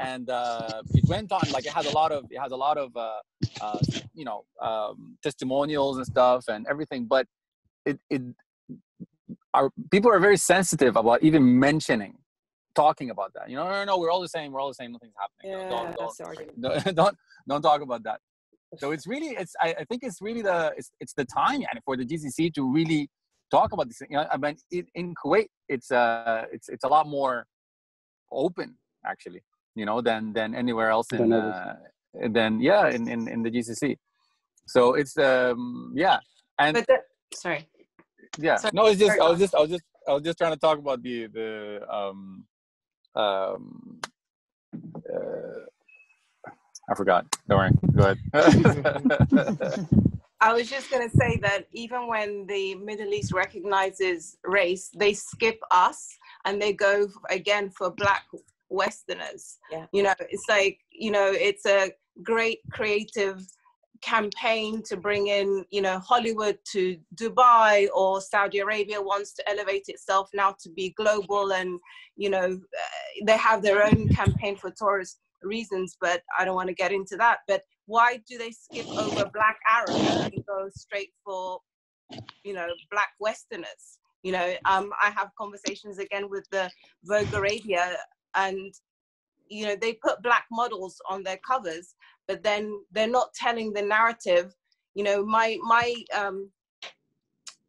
And uh it went on like it has a lot of it has a lot of uh, uh you know um testimonials and stuff and everything but it it our people are very sensitive about even mentioning talking about that. You know no no, no we're all the same we're all the same nothing's happening. Yeah, don't, that's the don't, don't, don't don't talk about that so it's really it's I, I think it's really the it's, it's the time yani, for the GCC to really talk about this. You know, I mean, in, in Kuwait, it's uh it's it's a lot more open actually, you know, than than anywhere else in Than uh, than yeah in, in in the GCC. So it's um yeah and But that, sorry. yeah sorry, no it's just sorry, I was just I was just I was just trying to talk about the the um um uh, I forgot. Don't worry. Go ahead. I was just going to say that even when the Middle East recognizes race, they skip us and they go again for Black Westerners. Yeah. You know, it's like, you know, it's a great creative campaign to bring in, you know, Hollywood to Dubai or Saudi Arabia wants to elevate itself now to be global and, you know, uh, they have their own campaign for tourist reasons, but I don't want to get into that. But why do they skip over black arabs and go straight for you know black westerners you know um i have conversations again with the vogue arabia and you know they put black models on their covers but then they're not telling the narrative you know my my um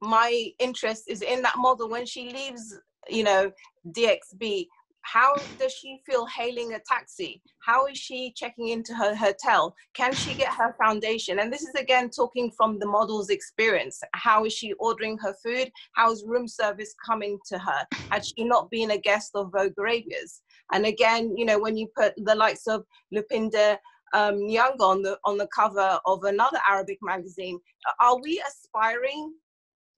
my interest is in that model when she leaves you know dxb how does she feel hailing a taxi? How is she checking into her hotel? Can she get her foundation? And this is again talking from the model's experience. How is she ordering her food? How is room service coming to her? Had she not been a guest of vogue arabia's and again you know when you put the likes of Lupita um, Nyong'o on the on the cover of another Arabic magazine. Are we aspiring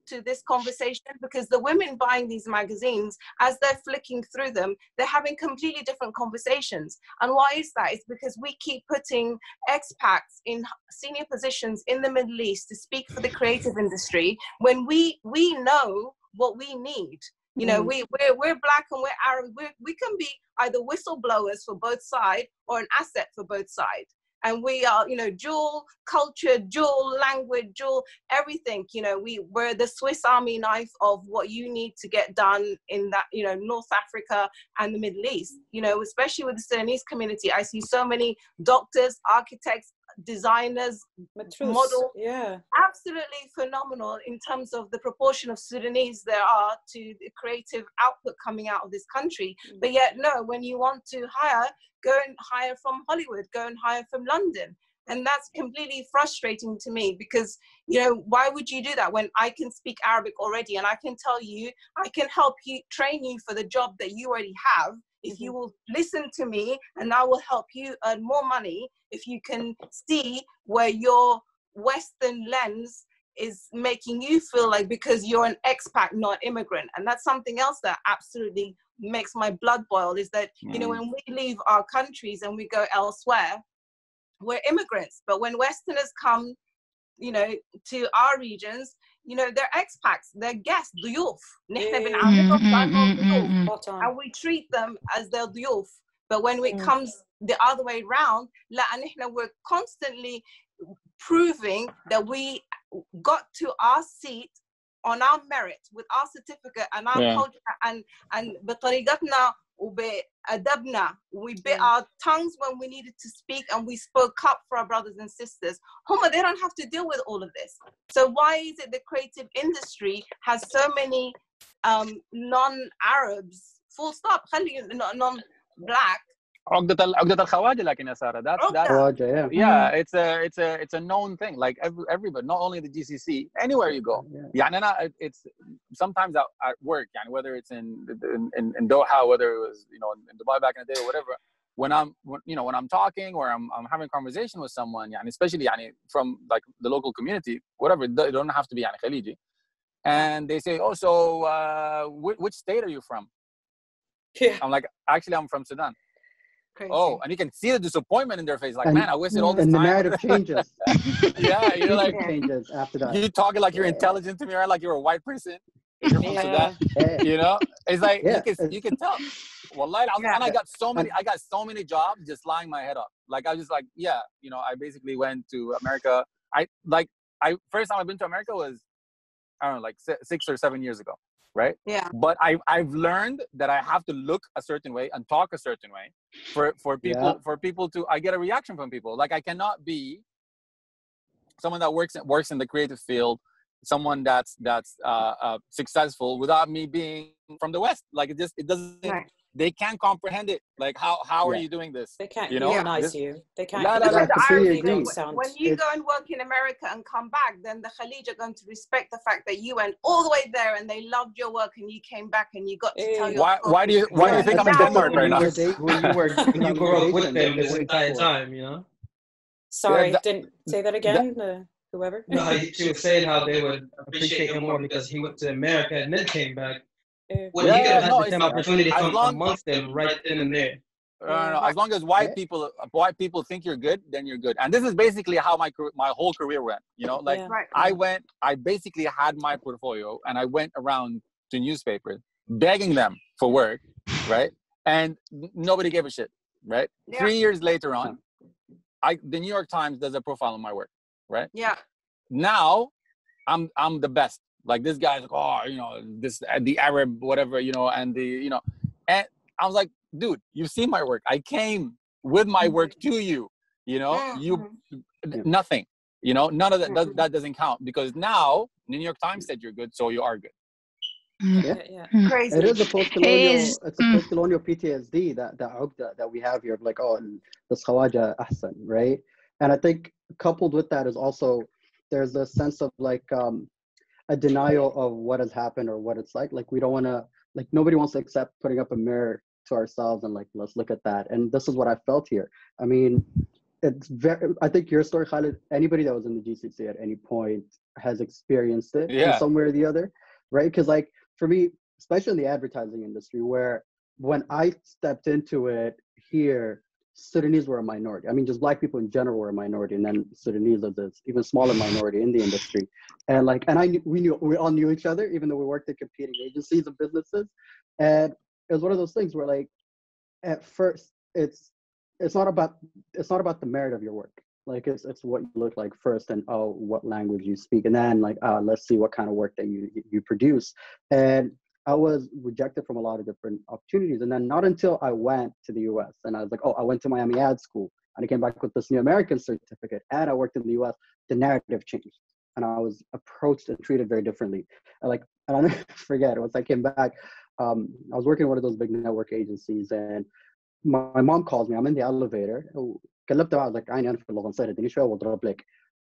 to this conversation? Because the women buying these magazines, as they're flicking through them, they're having completely different conversations. And why is that? It's because we keep putting expats in senior positions in the Middle East to speak for the creative industry when we we know what we need. You know, Mm. we, we're, we're black and we're Arab. We're, we can be either whistleblowers for both sides or an asset for both sides. And we are, you know, dual culture, dual language, dual everything. You know, we, we're the Swiss Army knife of what you need to get done in that, you know, North Africa and the Middle East. You know, especially with the Sudanese community, I see so many doctors, architects, designers, Matrus, model Yeah. absolutely phenomenal in terms of the proportion of Sudanese there are to the creative output coming out of this country. Mm. But yet, no, when you want to hire, go and hire from Hollywood, go and hire from London. And that's completely frustrating to me because, you know, why would you do that when I can speak Arabic already and I can tell you, I can help you train you for the job that you already have if you will listen to me and I will help you earn more money if you can see where your Western lens is making you feel like because you're an expat, not immigrant. And that's something else that absolutely makes my blood boil is that, you know, Mm. when we leave our countries and we go elsewhere, we're immigrants. But when Westerners come, you know, to our regions, you know, they're expats, they're guests, ضيوف. نحن Yeah. بنعاملهم Mm, mm, كأنهم mm, ضيوف mm, mm. Spot on. and we treat them as their ضيوف. But when it Mm. comes the other way round, لا نحن we're constantly proving that we got to our seat on our merit with our certificate and our Yeah. culture and and بطريقتنا adabna. We bit our tongues when we needed to speak and we spoke up for our brothers and sisters. Homa, they don't have to deal with all of this. So why is it the creative industry has so many um, non-Arabs, full stop, non-black Ogdat al Ogdat al Khawaja lakin Asara. That's that's Khawaja, yeah. Yeah, it's a it's a it's a known thing. Like every, everybody, not only the GCC, anywhere you go. Yeah. Yani, it's sometimes at, at work, yeah. whether it's in, in in Doha, whether it was you know in, Dubai back in the day or whatever. When I'm when, you know when I'm talking or I'm I'm having conversation with someone, yani, especially yeah, from like the local community, whatever. It don't have to be yeah, Khaliji. And they say, oh, so uh, which, which state are you from? Yeah. I'm like, actually, I'm from Sudan. Oh, Crazy. oh, and you can see the disappointment in their face. Like, And- man, I wasted all this time. and the narrative changes. yeah, you're like, changes after that. you talking like you're Yeah. intelligent to me, right? Like you're a white person. You're from Yeah. Sudan. Yeah. You know, it's like Yeah, you can you can tell. Well, al- Yeah. and I got so many I got so many jobs just lying my head off. Like I was just like, yeah, you know, I basically went to America. I like I first time I've been to America was I don't know, like six or seven years ago, right? Yeah. But I I've learned that I have to look a certain way and talk a certain way for for people Yeah. for people to I get a reaction from people. Like I cannot be someone that works works in the creative field someone that's that's uh, uh, successful without me being from the west like it just it doesn't Right. They can't comprehend it like how how are you doing this They can't You know, humanize this- you. They can't. La, la, Look la, at the irony. though. When- sound. When you It's- go and work in America and come back, then the Khalij are going to respect the fact that you went all the way there and they loved your work and you came back and you got to tell Eh. your why story. why do you why do Yeah, you think i'm in that's denmark right now we were dating- when you were when you grew up with them this entire time, you know. Sorry, that- didn't say that again. uh, whoever. You know how she was saying how they would appreciate him more because he went to America and then came back. Eh, When Yeah, he could have yeah, no, the same opportunity as long- amongst them right then and there. No, no, no. As long as white Yeah. people white people think you're good, then you're good. And this is basically how my my whole career went. You know, like Yeah. Right. I went, I basically had my portfolio, and I went around to newspapers begging them for work, right? And nobody gave a shit, right? Yeah. Three years later on, I the New York Times does a profile on my work, right? Yeah. Now, I'm I'm the best. Like this guy's like, oh, you know, this uh, the Arab whatever, you know, and the you know, and I was like, dude, you've seen my work. I came with my work to you. You know, you Mhm. Yeah. nothing. You know, none of that does, Mhm. that doesn't count because now the New York Times said you're good, so you are good. yeah, yeah. Crazy. It is a post-colonial. is- It's a mm. post-colonial PTSD that that عقدة that we have here of like, oh, the Khawaja Ahsan, right? And I think coupled with that is also there's a sense of like um, a denial of what has happened or what it's like. Like we don't want to, like nobody wants to accept putting up a mirror to ourselves and like let's look at that. And this is what I felt here. I mean, it's very. I think your story, Khalid. Anybody that was in the GCC at any point has experienced it Yeah. in some way or the other, right? Because like for me, especially in the advertising industry, where when I stepped into it here, Sudanese were a minority. I mean, just black people in general were a minority, and then Sudanese are this even smaller minority in the industry. And like, and I knew, we knew we all knew each other, even though we worked at competing agencies and businesses. And it was one of those things where like, at first, it's it's not about it's not about the merit of your work. Like it's it's what you look like first, and oh, what language you speak, and then like, uh, let's see what kind of work that you you produce. And I was rejected from a lot of different opportunities. And then not until I went to the US and I was like, oh, I went to Miami Ad School and I came back with this new American certificate and I worked in the US, the narrative changed. And I was approached and treated very differently. And like, and I'll never forget, once I came back, um, I was working in one of those big network agencies and my, my mom calls me, I'm in the elevator. كلمتها, I was like, عيني أنا في اللغة نصير اديني شوية واضرب لك.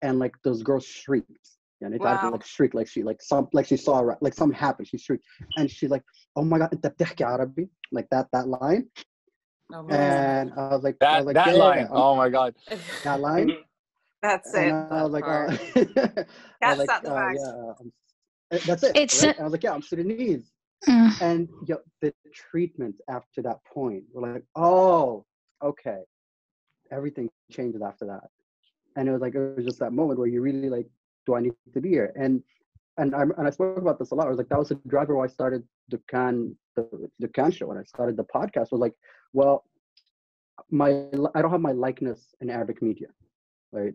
And like those girls shrieked. يعني تعرف Wow. like shriek like she like some like she saw a- like something happened she shrieked and she's like oh my god انت بتحكي عربي like that that line Oh, man. and I was like I That was like that yeah, line, I'm- oh my god. that line That's it. and I was like Alright. uh, I That's was like at the uh, back. yeah uh, I'm- uh, that's it It's right? a- and I was like yeah I'm Sudanese Mm. and yo, the treatment after that point we're like oh okay everything changes after that and it was like it was just that moment where you really like do i need to be here? And and i and i spoke about this a lot. I was like that was the driver why i started the can the the can show. When i started the podcast was like well my i don't have my likeness in arabic media right?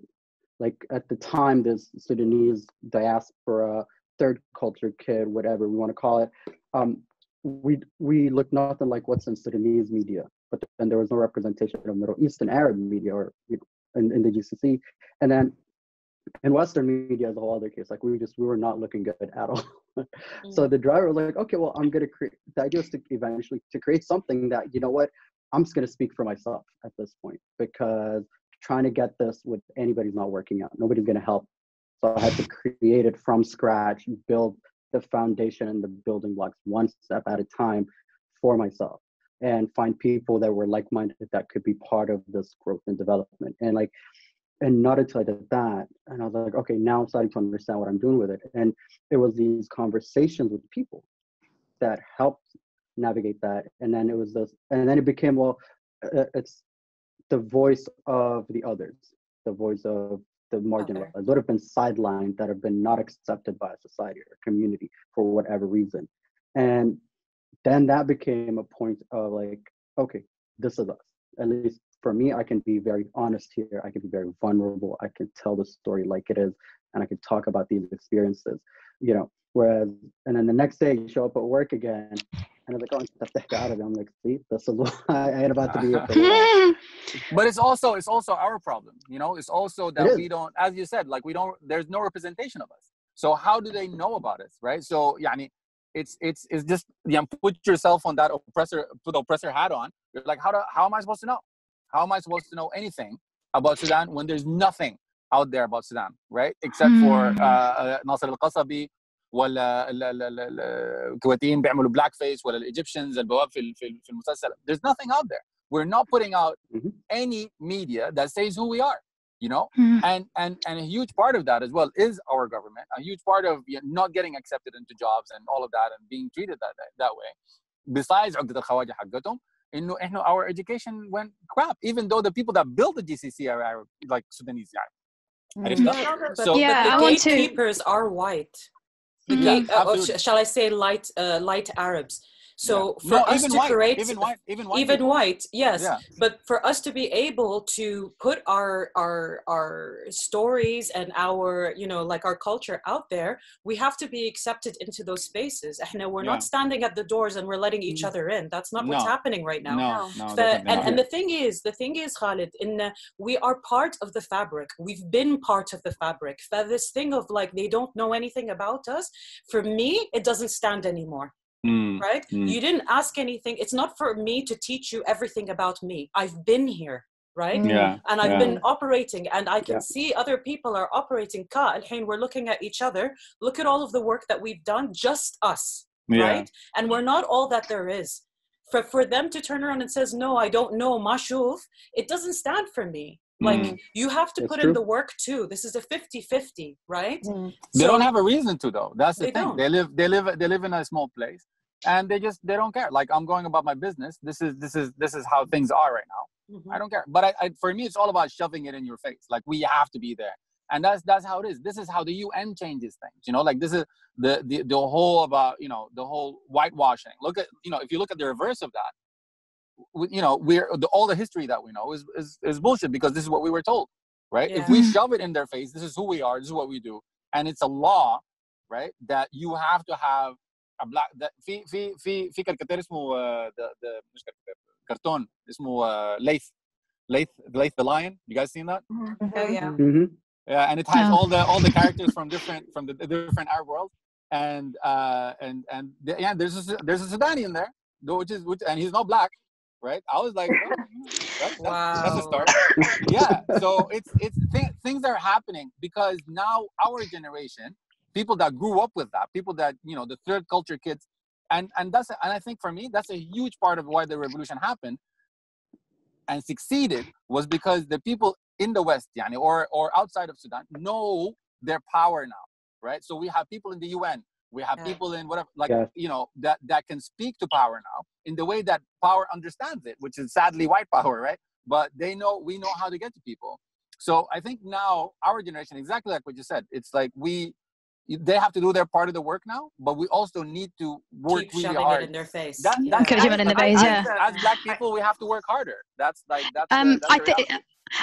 Like at the time this sudanese diaspora third culture kid whatever we want to call it um, we we look nothing like what's in Sudanese media, but then there was no representation of Middle Eastern Arab media or in, in the GCC, and then in Western media is a whole other case. Like we just we were not looking good at all. so mm. the driver was like, okay, well I'm gonna create. The idea is to eventually to create something that you know what I'm just gonna speak for myself at this point because trying to get this with anybody's not working out. Nobody's gonna help. So I had to create it from scratch, build the foundation and the building blocks one step at a time for myself and find people that were like-minded that could be part of this growth and development and like and not until i did that and i was like okay now i'm starting to understand what i'm doing with it and it was these conversations with people that helped navigate that and then it was this and then it became well uh, it's the voice of the others, the voice of the marginalized, Okay. that have been sidelined, that have been not accepted by society or community for whatever reason. And then that became a point of like, okay, this is us. At least for me, I can be very honest here. I can be very vulnerable. I can tell the story like it is, and I can talk about these experiences. You know, whereas, and then the next day you show up at work again, and I'm like, oh, get the heck out of it. I'm like, see, this is why I ain't about to be here but it's also it's also our problem you know it's also that is. we don't as you said like we don't there's no representation of us so how do they know about us right so yani it's it's it's just yeah put yourself on that oppressor put the oppressor hat on you're like how do how am i supposed to know how am i supposed to know anything about sudan when there's nothing out there about sudan right except for Hmm. uh, uh, nasser al-qasabi ولا ال- ال- ال- ال- الكويتيين بيعملوا بلاك فيس ولا الايجيبشنز البواب في ال- في ال- في المسلسل there's nothing out there we're not putting out Mhm. any media that says who we are you know Mm. and and and a huge part of that as well is our government a huge part of you know, not getting accepted into jobs and all of that and being treated that that, that way besides عقدة الخواجة حقتهم and no, no, our education went crap. Even though the people that built the GCC are, are like Sudanese. Mm-hmm. So, yeah, but the I gatekeepers to... are white. The mm-hmm. gate, uh, sh- shall I say light uh, light Arabs? So Yeah. for no us even to white create, even white even white even people. white, yes, yeah. but for us to be able to put our our our stories and our you know like our culture out there we have to be accepted into those spaces. And we're not standing at the doors and we're letting each Mm. other in. That's not what's happening right now. No no. Fa- definitely and, and the thing is the thing is Khalid in uh, we are part of the fabric. We've been part of the fabric. Fa this thing of like they don't know anything about us for me it doesn't stand anymore Mm. Right? Mm. You didn't ask anything. It's not for me to teach you everything about me. I've been here right? Mm. Yeah. And I've yeah. been operating, and I can yeah. see other people are operating. Ka and we're looking at each other. Look at all of the work that we've done, just us, yeah. right? And we're not all that there is. For for them to turn around and says, "No, I don't know mashuf," it doesn't stand for me. Mm. Like mm. you have to That's put true. in the work too. This is a 50-50, right? Mm. They don't have a reason to though. That's the thing. Don't. They live they live they live in a small place and they just they don't care. Like i'm going about my business. This is this is this is how things are right now. Mhm. i don't care. But I, I for me it's all about shoving it in your face. Like we have to be there. And that's that's how it is. This is how the un changes things you know? Like this is the the, the whole about you know the whole whitewashing. Look at you know if you look at the reverse of that w- you know we're the, all the history that we know is, is is bullshit because this is what we were told right? If we shove it in their face this is who we are this is what we do. And it's a law right that you have to have a black that في في في في كاريكاتير اسمه uh, the the مش كاريكاتير كرتون اسمه uh, Laith Laith Laith the lion you guys seen that Oh yeah. hmm yeah, and it has Oh. all the all the characters from different from the, the different Arab world, and uh, and and the, yeah, there's a Su- there's a Sudani in there, though, which is which, and he's not black, right? I was like, oh, that- that's, that's a Wow. start. yeah, so it's it's th- things are happening because now our generation, people that grew up with that, people that you know the third culture kids, and and that's and I think for me that's a huge part of why the revolution happened and succeeded was because the people in the West, yani, or or outside of Sudan, know their power now, right? So we have people in the UN, we have Yeah. people in whatever, like Yeah. you know, that that can speak to power now in the way that power understands it, which is sadly white power, right? But they know we know how to get to people. So I think now our generation, exactly like what you said, it's like we they have to do their part of the work now, but we also need to work keep really shoving hard. it in their face That, Yeah. that's Keep shoving it in the as- face, as- yeah. As black people, we have to work harder. That's like that's. the- Um, that's I think.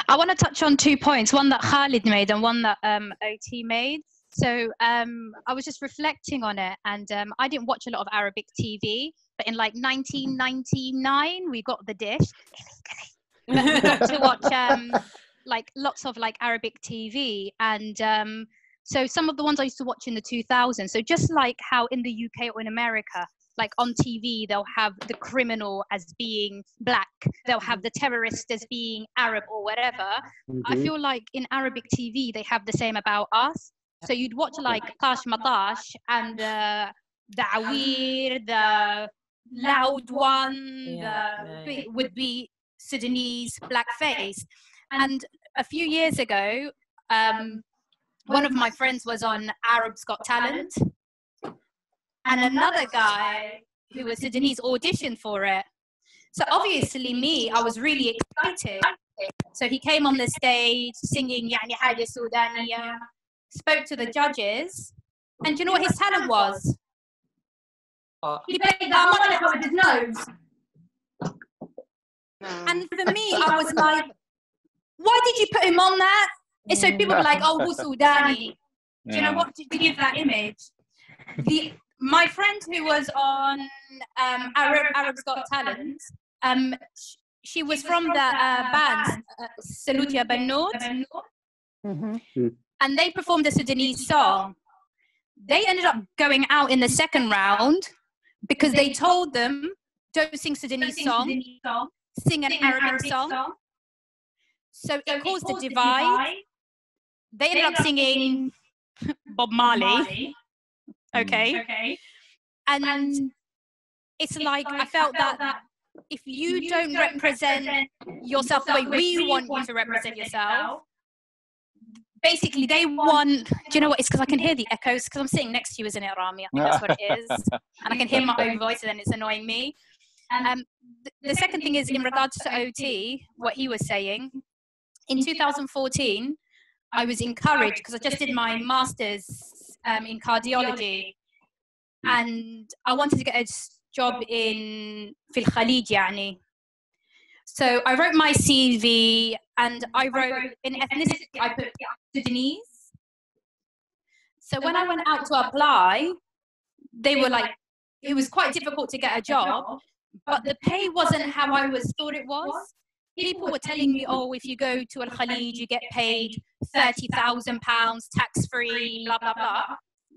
I want to touch on two points. One that Khalid made, and one that um, OT made. So um, I was just reflecting on it, and um, I didn't watch a lot of Arabic TV, but in like 1999, we got the dish to watch um, like lots of like Arabic TV, and um, so some of the ones I used to watch in the 2000s. So just like how in the UK or in America, like on TV, they'll have the criminal as being black, they'll have the terrorist as being Arab or whatever. I Mhm. feel like in Arabic TV, they have the same about us. So you'd watch like Tash Matash and the the Awir, the loud one, Yeah, the, yeah, would be Sudanese blackface. And a few years ago, um, one of my friends was on Arab's Got Talent, and another guy who was Sudanese auditioned for it. So obviously, me, I was really excited. So he came on the stage singing Yani Haja Sudaniya, spoke to the judges, and do you know what his talent was? Uh, He played the harmonica with his nose. And for me, I was like, why did you put him on that? And so people were like, oh, who's Sudani? Do you know what did to give that image? The my friend who was on um, Arab Arab's Got Talent, um, sh- she was from the uh, band uh, Salutia Banout, Mm-hmm. and they performed a Sudanese song. They ended up going out in the second round because they told them, "Don't sing Sudanese song, sing an Arabic song." So it caused a divide. They ended up singing Bob Marley. Okay. Okay. And it's like I felt that if you don't represent yourself the way we want you to represent yourself, basically they want. Do you know what? It's because I can hear the echoes because I'm sitting next to you, isn't it, Ramey? I think that's what it is, and I can hear my own voice, and then it's annoying me. Um, th- the second thing is in regards to OT, what he was saying. In 2014, I was encouraged because I just did my master's um, in cardiology, and I wanted to get a s- job in في الخليج يعني. So I wrote my CV and I wrote in ethnicity I put Sudanese. So when I went out to apply, they were like, it was quite difficult to get a job, but the pay wasn't how I was thought it was. People were telling me, oh, if you go to Al Khalid, you get paid thirty thousand pounds tax free, blah blah blah.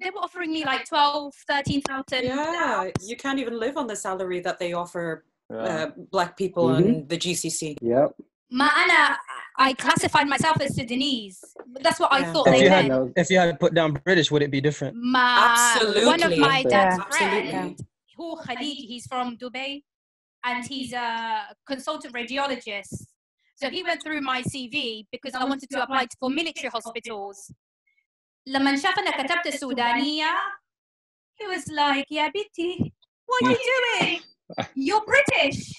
They were offering me like 12, 13,000. yeah, you can't even live on the salary that they offer Yeah. uh, black people Mhm. in the GCC. Yep. Ma ana, I classified myself as Sudanese. That's what I thought If they you had meant. if you had put down British, would it be different? My one of my dad's Yeah. Friends, who Khalid, he's from Dubai, and he's a consultant radiologist. So he went through my CV because I wanted to apply for military hospitals. لما شاف أنا كتبت السودانية, he was like, "يا بنتي, what are you doing? You're British."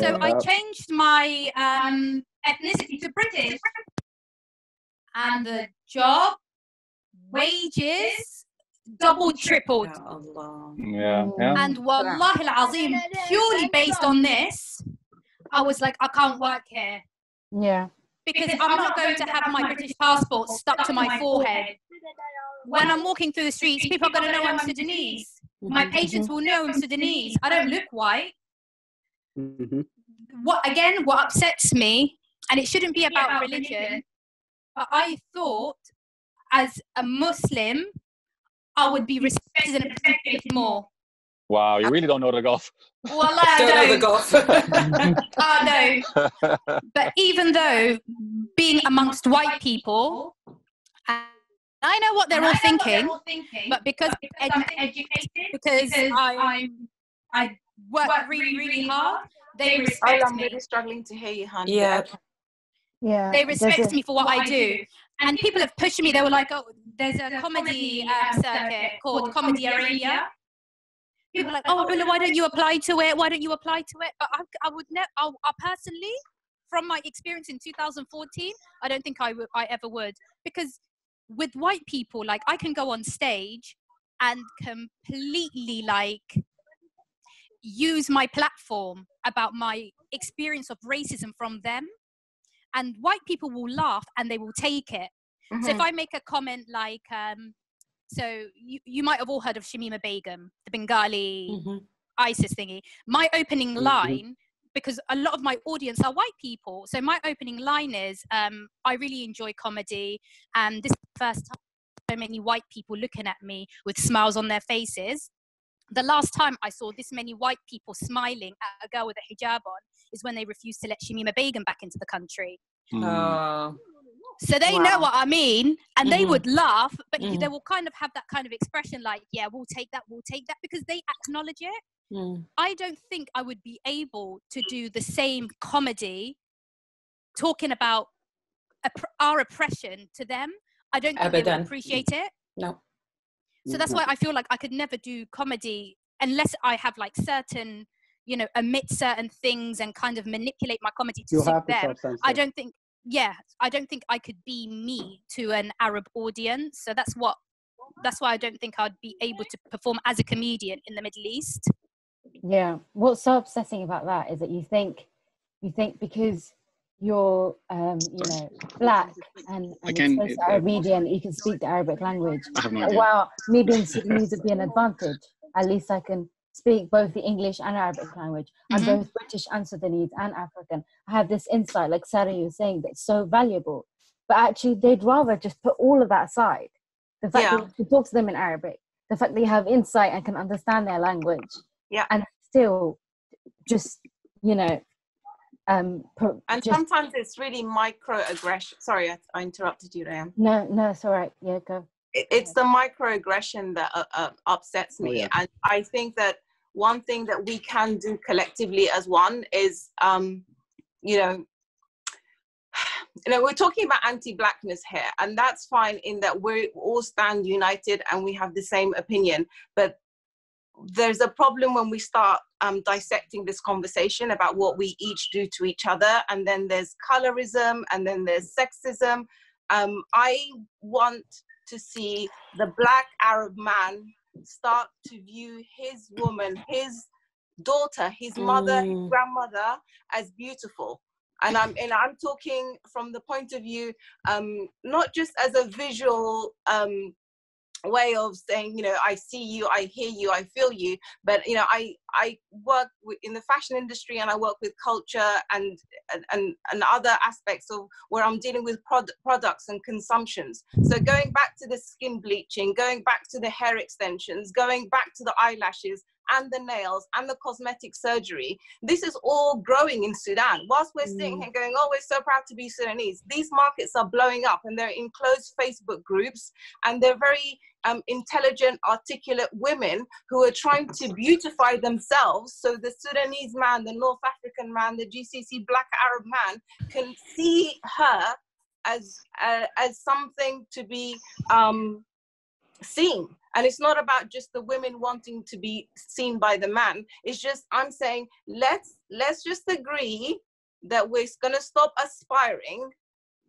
So I Yeah. changed my um, ethnicity to British, and the job wages doubled, tripled. Yeah. Yeah. And wallah al-azim, purely based on this, I was like, I can't work here Yeah. because I'm not going to have my British passport stuck to my forehead. When I'm walking through the streets, people are going to know I'm Sudanese. My patients will know I'm Sudanese. I don't look white. hmm What again? What upsets me, and it shouldn't be about religion, but I thought as a Muslim, I would be respected and protected more. Wow, you really don't know the Gulf. Well, I Don't know the Gulf. I know. But even though being amongst white people, I know what they're all thinking, but because I'm educated, because I I work really really hard, they Oh, respect I'm me. really struggling to hear you, honey. Yeah. Yeah. They respect me for what I do. And people have pushed me. They were like, "Oh, there's a comedy um, circuit called Comedy Arabia." People are like, "Oh, Ola, why don't you apply to it? Why don't you apply to it?" But I, I would never. I, I personally, from my experience in 2014, I don't think I. I ever would because with white people, like I can go on stage and completely like use my platform about my experience of racism from them and white people will laugh and they will take it so if i make a comment like um so you, you might have all heard of shamima begum the bengali Mhm. isis thingy my opening Mhm. line because a lot of my audience are white people so my opening line is um i really enjoy comedy and this is the first time so many white people looking at me with smiles on their faces the last time I saw this many white people smiling at a girl with a hijab on is when they refused to let Shamima Begum back into the country. Mm. Uh, So they know what I mean, and they Mhm. would laugh, but Mhm. they will kind of have that kind of expression like, "Yeah, we'll take that, we'll take that," because they acknowledge it. mm. I don't think I would be able to do the same comedy talking about our oppression to them. I don't think they would appreciate it. No. So that's mm-hmm. why I feel like I could never do comedy unless I have like certain you know omit certain things and kind of manipulate my comedy to You suit have them. i don't think yeah i don't think i could be me to an arab audience. So that's what that's why i don't think i'd be able to perform as a comedian in the middle east. Yeah. What's so upsetting about that is that you think you think because you're um, you know black and, and Again, exposed it- to Arab media and you can speak the Arabic language. I have no idea. Wow, me being Sudanese would be an advantage. At least I can speak both the English and Arabic language. I'm Mhm. both British and Sudanese and African. I have this insight, like Sara, you were saying, that's so valuable. But actually, they'd rather just put all of that aside. The fact Yeah. that you talk to them in Arabic, the fact that you have insight and can understand their language, Yeah. and still just, you know, um, pro- And just sometimes it's really microaggression. Sorry, I, I interrupted you, Ram. no, no, it's all right. Yeah, go. it- it's the microaggression that uh, uh, upsets me Oh, yeah. and i think that one thing that we can do collectively as one is um you know you know we're talking about anti-blackness here and that's fine in that we all stand united and we have the same opinion but there's a problem when we start um, dissecting this conversation about what we each do to each other and then there's colorism and then there's sexism um, i want to see the black Arab man start to view his woman, his daughter, his mother, his Mm. grandmother as beautiful. And I'm and I'm talking from the point of view, um, not just as a visual um, way of saying, you know, I see you, I hear you, I feel you. But you know, I I work in the fashion industry and I work with culture and and and, other aspects of where I'm dealing with prod- products and consumptions. So going back to the skin bleaching, going back to the hair extensions, going back to the eyelashes and the nails and the cosmetic surgery, this is all growing in Sudan. Whilst we're sitting Mm. here going, oh, we're so proud to be Sudanese, these markets are blowing up and they're in closed Facebook groups and they're very um, intelligent, articulate women who are trying to beautify themselves so the Sudanese man, the North African man, the GCC black Arab man can see her as uh, as something to be um, seen. And it's not about just the women wanting to be seen by the man. It's just I'm saying let's let's just agree that we're gonna stop aspiring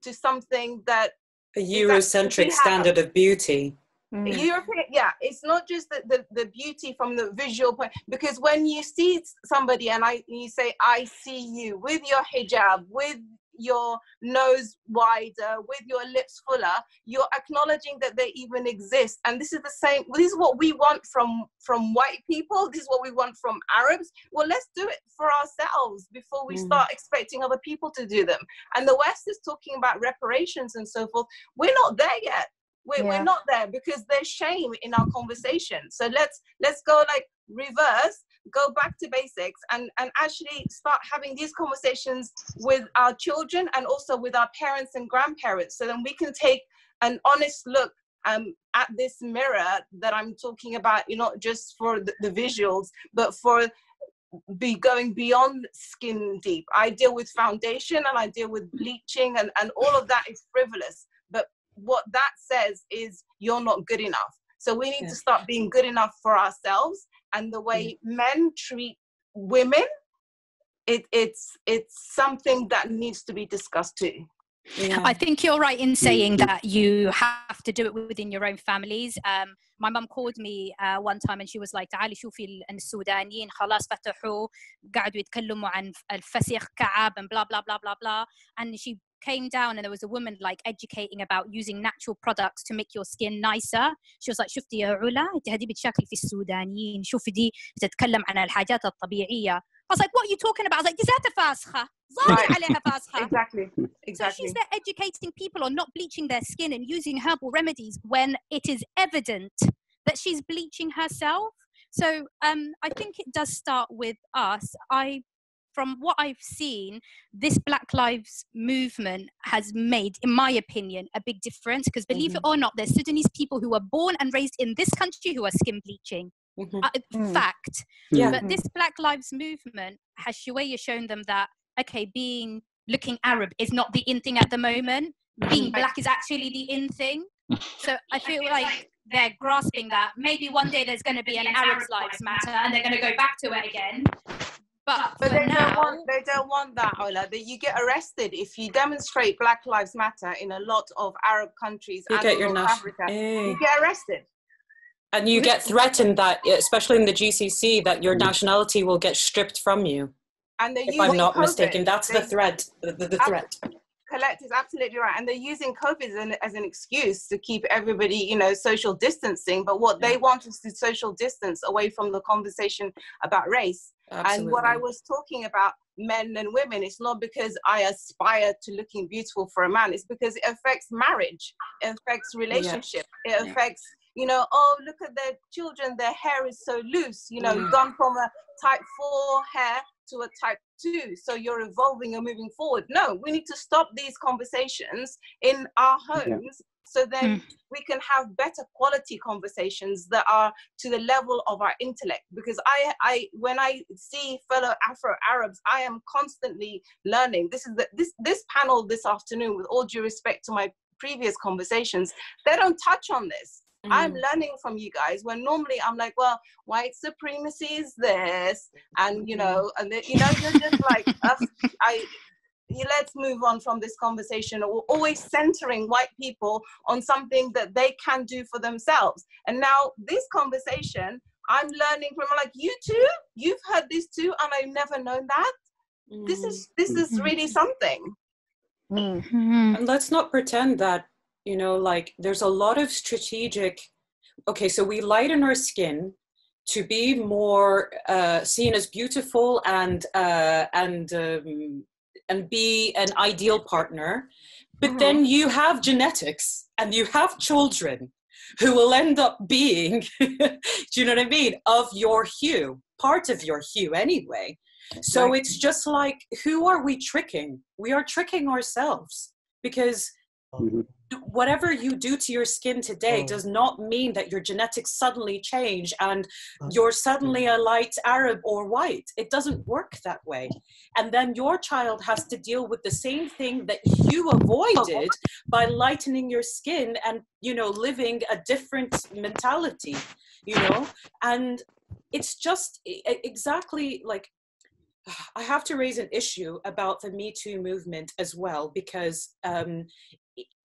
to something that A Eurocentric standard of beauty. Mm. European, yeah, it's not just the, the, the beauty from the visual point, because when you see somebody and I you say, I see you with your hijab, with your nose wider, with your lips fuller, you're acknowledging that they even exist. And this is the same, this is what we want from from white people, this is what we want from Arabs. Well, let's do it for ourselves before we Mm. start expecting other people to do them. And the West is talking about reparations and so forth. We're not there yet we're, Yeah. we're not there because there's shame in our conversation. So let's let's go like reverse go back to basics and and actually start having these conversations with our children and also with our parents and grandparents. So then we can take an honest look um, at this mirror that i'm talking about you know, not just for the, the visuals but for be going beyond skin deep. I deal with foundation and i deal with bleaching and, and all of that is frivolous what that says is you're not good enough. So we need Yeah. to start being good enough for ourselves. And the way men treat women, it, it's it's something that needs to be discussed too. Yeah. I think you're right in saying that you have to do it within your own families. Um, my mum called me uh, one time and she was like تعالي شوفي ال- السودانيين خلاص فتحوا قعدوا يتكلموا عن الفسيخ كعب and blah blah blah blah blah and she came down and there was a woman like educating about using natural products to make your skin nicer she was like شفتي يا علا انت هذه بتشاكلي في السودانيين شوفي دي بتتكلم عن الحاجات الطبيعية I was like what are you talking about I was like دي ذات فاسخة ظاهر Right. عليها فاسخة Exactly. so Exactly. she's there educating people on not bleaching their skin and using herbal remedies when it is evident that she's bleaching herself. So um, I think it does start with us. I, from what I've seen, this Black Lives movement has made, in my opinion, a big difference. Because believe it or not, there's Sudanese people who are born and raised in this country who are skin bleaching. Mhm. Uh, Mm. Fact. Yeah. But this Black Lives movement has Shueya shown them that okay, being looking Arab is not the in thing at the moment. Being black is actually the in thing. So I feel like they're grasping that. Maybe one day there's going to be an Arab's Lives Matter, and they're going to go back to it again. But, But they now, don't want they don't want that, Ola. That you get arrested if you demonstrate Black Lives Matter in a lot of Arab countries You and get your North nat- Africa. Eh. You get arrested. And you get threatened that, especially in the GCC, that your nationality will get stripped from you. And they're If using I'm not COVID. mistaken, that's the They- threat. The, the, the threat. Colette is absolutely right, and they're using COVID as an, as an excuse to keep everybody, you know, social distancing. But what they want is to social distance away from the conversation about race. And what I was talking about men and women, it's not because I aspire to looking beautiful for a man. It's because it affects marriage, it affects relationship, it Yeah. affects, you know, oh look at their children, their hair is so loose. You know, Mm. gone from a type four hair to a type two, so you're evolving and moving forward. No, we need to stop these conversations in our homes. So then hmm. we can have better quality conversations that are to the level of our intellect. Because I, I, when I see fellow Afro Arabs, I am constantly learning. This is the, this this panel this afternoon. With all due respect to my previous conversations, they don't touch on this. I'm Mm. learning from you guys. When normally I'm like, well, white supremacy is this, and you know, and then, you know, you're just like, "Ugh, I. You, let's move on from this conversation. We're always centering white people on something that they can do for themselves. And now this conversation, I'm learning from like you too. You've heard this too, and I've never known that. This Mm. is this is really something. Mm. Mhm. And let's not pretend that, you know, like there's a lot of strategic. Okay, so we lighten our skin to be more uh, seen as beautiful and uh, and um, and be an ideal partner, but Mhm. then you have genetics and you have children who will end up being, do you know what I mean, of your hue, part of your hue anyway. So Right. it's just like, who are we tricking? We are tricking ourselves because Mhm. whatever you do to your skin today Oh. does not mean that your genetics suddenly change and you're suddenly a light Arab or white. It doesn't work that way. And then your child has to deal with the same thing that you avoided by lightening your skin and, you know, living a different mentality, you know? And it's just exactly like I have to raise an issue about the Me Too movement as well because um,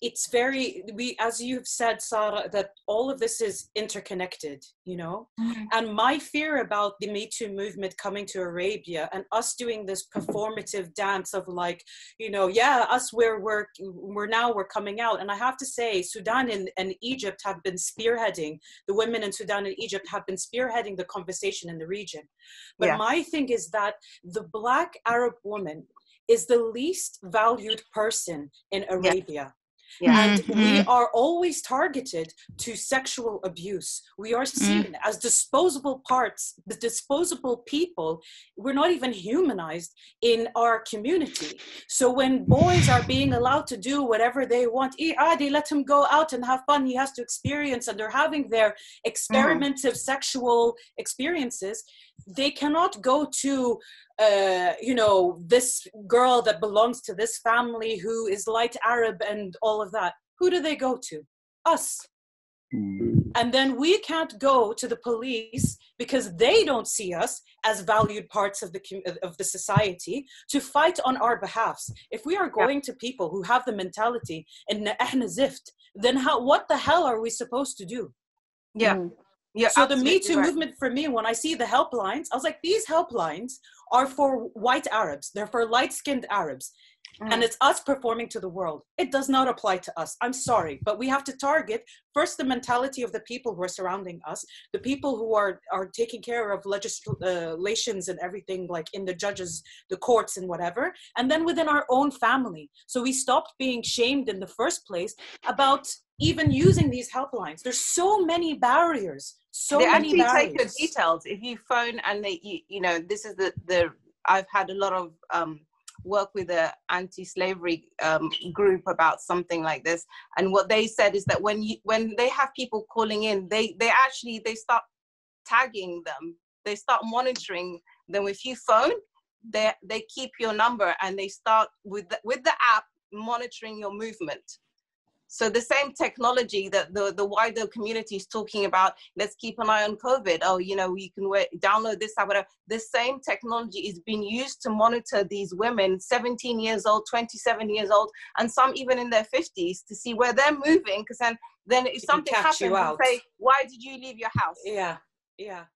it's very we, as you've said, Sara, that all of this is interconnected, you know. Mm-hmm. And my fear about the Me Too movement coming to Arabia and us doing this performative dance of like, you know, yeah, us we're we're we're now we're coming out. And I have to say, Sudan and, and Egypt have been spearheading the women in Sudan and Egypt have been spearheading the conversation in the region. But Yeah. my thing is that the black Arab woman is the least valued person in Arabia. Yeah. And we Mhm. are always targeted to sexual abuse. We are seen as disposable parts, the disposable people. We're not even humanized in our community. So when boys are being allowed to do whatever they want, eh, ah, they let him go out and have fun. He has to experience, and they're having their experimentative sexual experiences. They cannot go to uh, you know, this girl that belongs to this family who is light Arab and all of that. Who do they go to? Us. Hmm. And then we can't go to the police because they don't see us as valued parts of the of the society to fight on our behalfs. If we are going yeah. to people who have the mentality in and zift, then how what the hell are we supposed to do? Yeah. Mm. Yeah, so the Me Too right. movement for me, when I see the helplines, I was like, these helplines are for white Arabs. They're for light-skinned Arabs. And Mm. it's us performing to the world. It does not apply to us. I'm sorry, but we have to target first the mentality of the people who are surrounding us, the people who are are taking care of legislations and everything, like in the judges, the courts, and whatever, and then within our own family. So we stopped being shamed in the first place about even using these helplines. There's so many barriers. So they many actually take your details if you phone and they you, you know this is the the i've had a lot of um work with a anti-slavery um, group about something like this. And what they said is that when you when they have people calling in they they actually they start tagging them. They start monitoring them. If you phone they they keep your number and they start with the, with the app monitoring your movement So the same technology that the, the wider community is talking about, let's keep an eye on COVID. Oh, you know, you can download this, whatever. The same technology is being used to monitor these women, 17 years old, 27 years old, and some even in their 50s to see where they're moving. Because then, then if something happens, say, why did you leave your house? Yeah, yeah